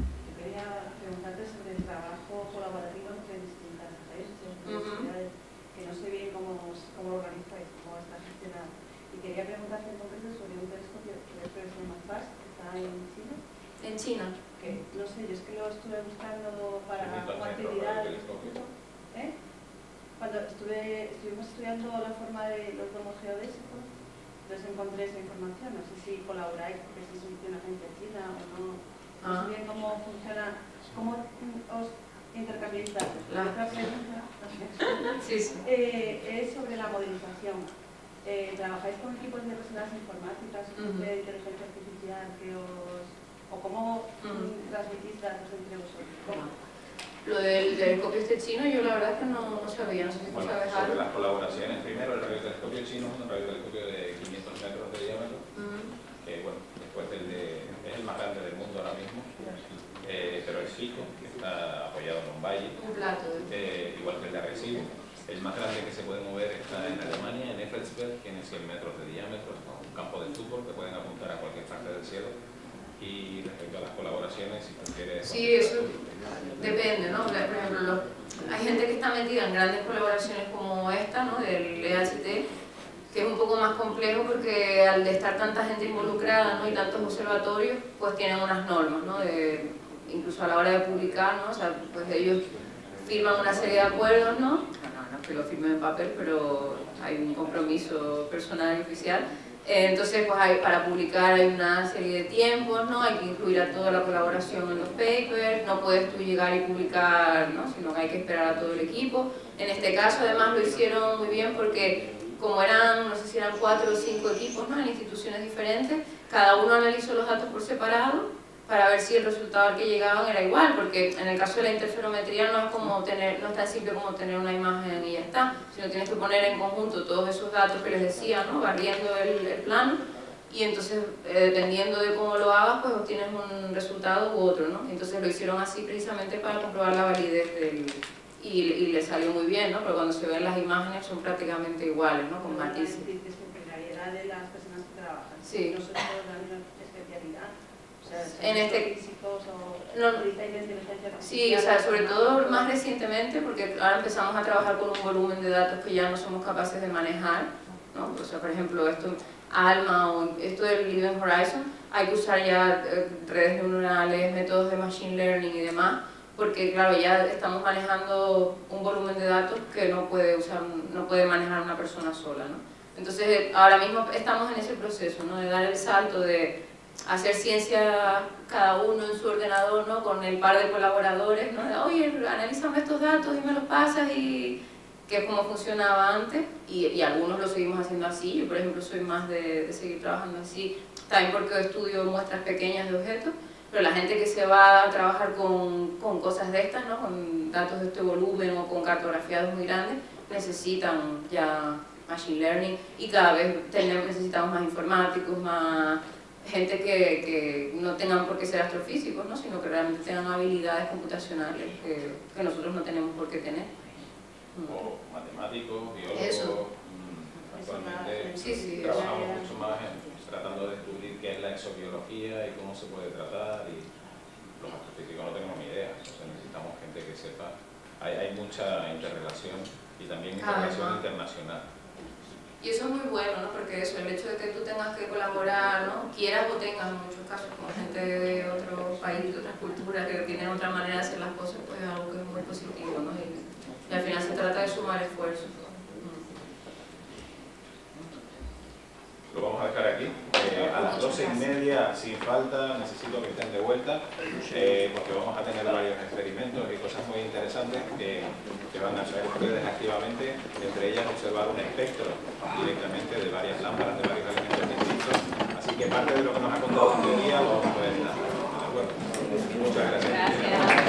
Yo quería preguntarte sobre el trabajo colaborativo entre distintas redes, Ujú. universidades, que no sé bien cómo, cómo lo organizáis, cómo está gestionado. Y quería preguntarte en concreto sobre un telescopio que se llama FAST, que está en China, En China. que no sé, yo es que lo estuve buscando para 500 como metros actividad para el del telescopio. instituto. ¿Eh? Cuando estuve, estuvimos estudiando la forma de los domos geodésicos, entonces encontré esa información, no sé si colaboráis porque si sois de una agencia china o no. No Ah. sé bien cómo funciona, cómo os intercambiáis datos. La- otra pregunta Sí, sí. eh, es sobre la modelización. Eh, ¿Trabajáis con equipos de personas informáticas, de inteligencia artificial que os... o cómo mm, transmitís datos entre vosotros? ¿Cómo? Lo del telescopio este chino, yo la verdad es que no, no sabía, no sé si tú Bueno, sabes sobre algo. las colaboraciones, primero el radiotelescopio chino es un radiotelescopio de 500 metros de diámetro, que bueno, después del de, es el más grande del mundo ahora mismo, eh, pero es fijo, que está apoyado en un valle, Un plato. eh, igual que el de Arecibo. El más grande que se puede mover está en Alemania, en Effelsberg, tiene 100 metros de diámetro, es un campo de fútbol que pueden apuntar a cualquier parte del cielo. Y respecto a las colaboraciones, si prefieres... Sí, eso depende, ¿no? Por ejemplo, los- hay gente que está metida en grandes colaboraciones como esta, ¿no? Del EHT, que es un poco más complejo porque al de estar tanta gente involucrada ¿no? y tantos observatorios, pues tienen unas normas, ¿no? De, incluso a la hora de publicar, ¿no? O sea, pues ellos firman una serie de acuerdos, ¿no? No, no es que lo firmen en papel, pero hay un compromiso personal y oficial. Eh, Entonces, pues hay, para publicar hay una serie de tiempos, ¿no? Hay que incluir a toda la colaboración en los papers, no puedes tú llegar y publicar, ¿no? Sino que hay que esperar a todo el equipo. En este caso, además, lo hicieron muy bien porque como eran, no sé si eran cuatro o cinco equipos, ¿no? En instituciones diferentes, cada uno analizó los datos por separado para ver si el resultado al que llegaban era igual, porque en el caso de la interferometría no es como tener, no es tan simple como tener una imagen y ya está, sino tienes que poner en conjunto todos esos datos que les decía, ¿no? barriendo el, el plano, y entonces eh, dependiendo de cómo lo hagas, pues obtienes un resultado u otro, ¿no? Entonces lo hicieron así precisamente para comprobar la validez del... Y, y le salió muy bien, ¿no? Pero cuando se ven las imágenes son prácticamente iguales, ¿no? Con matices. Sí. En este- No, Sí, o sea, sobre todo más recientemente, porque ahora empezamos a trabajar con un volumen de datos que ya no somos capaces de manejar, ¿no? O sea, por ejemplo, esto, ALMA o esto del Living Horizon, hay que usar ya eh, redes neuronales, métodos de machine learning y demás, porque claro, ya estamos manejando un volumen de datos que no puede usar, no puede manejar una persona sola, ¿no? Entonces, ahora mismo estamos en ese proceso, ¿no? De dar el salto de hacer ciencia cada uno en su ordenador, ¿no? Con el par de colaboradores, ¿no? De, Oye, analízame estos datos y me los pasas y que es como funcionaba antes y, y algunos lo seguimos haciendo así. Yo, por ejemplo, soy más de, de seguir trabajando así, también porque estudio muestras pequeñas de objetos, pero la gente que se va a trabajar con, con cosas de estas, ¿no? Con datos de este volumen o con cartografiados muy grandes, necesitan ya machine learning y cada vez tenemos, necesitamos más informáticos, más gente que, que no tengan por qué ser astrofísicos, ¿no? sino que realmente tengan habilidades computacionales que, que nosotros no tenemos por qué tener. O matemáticos, biólogos, Eso. mm, actualmente Sí, sí, trabajamos mucho más en, tratando de descubrir qué es la exobiología y cómo se puede tratar y los astrofísicos no tenemos ni idea, sea, necesitamos gente que sepa, hay, hay mucha interrelación y también vez interrelación internacional. Y eso es muy bueno, ¿no? porque eso, el hecho de que tú tengas que colaborar, ¿no? quieras o tengas en muchos casos con gente de otro país, de otras culturas que tienen otra manera de hacer las cosas, pues es algo que es muy positivo. ¿no? Y, y al final se trata de sumar esfuerzos. vamos a dejar aquí. Eh, a las doce y media, sin falta, necesito que estén de vuelta, eh, porque vamos a tener varios experimentos y cosas muy interesantes que, van a hacer ustedes activamente, entre ellas observar un espectro directamente de varias lámparas, de varios elementos distintos. Así que parte de lo que nos ha contado este día vamos a. Muchas gracias.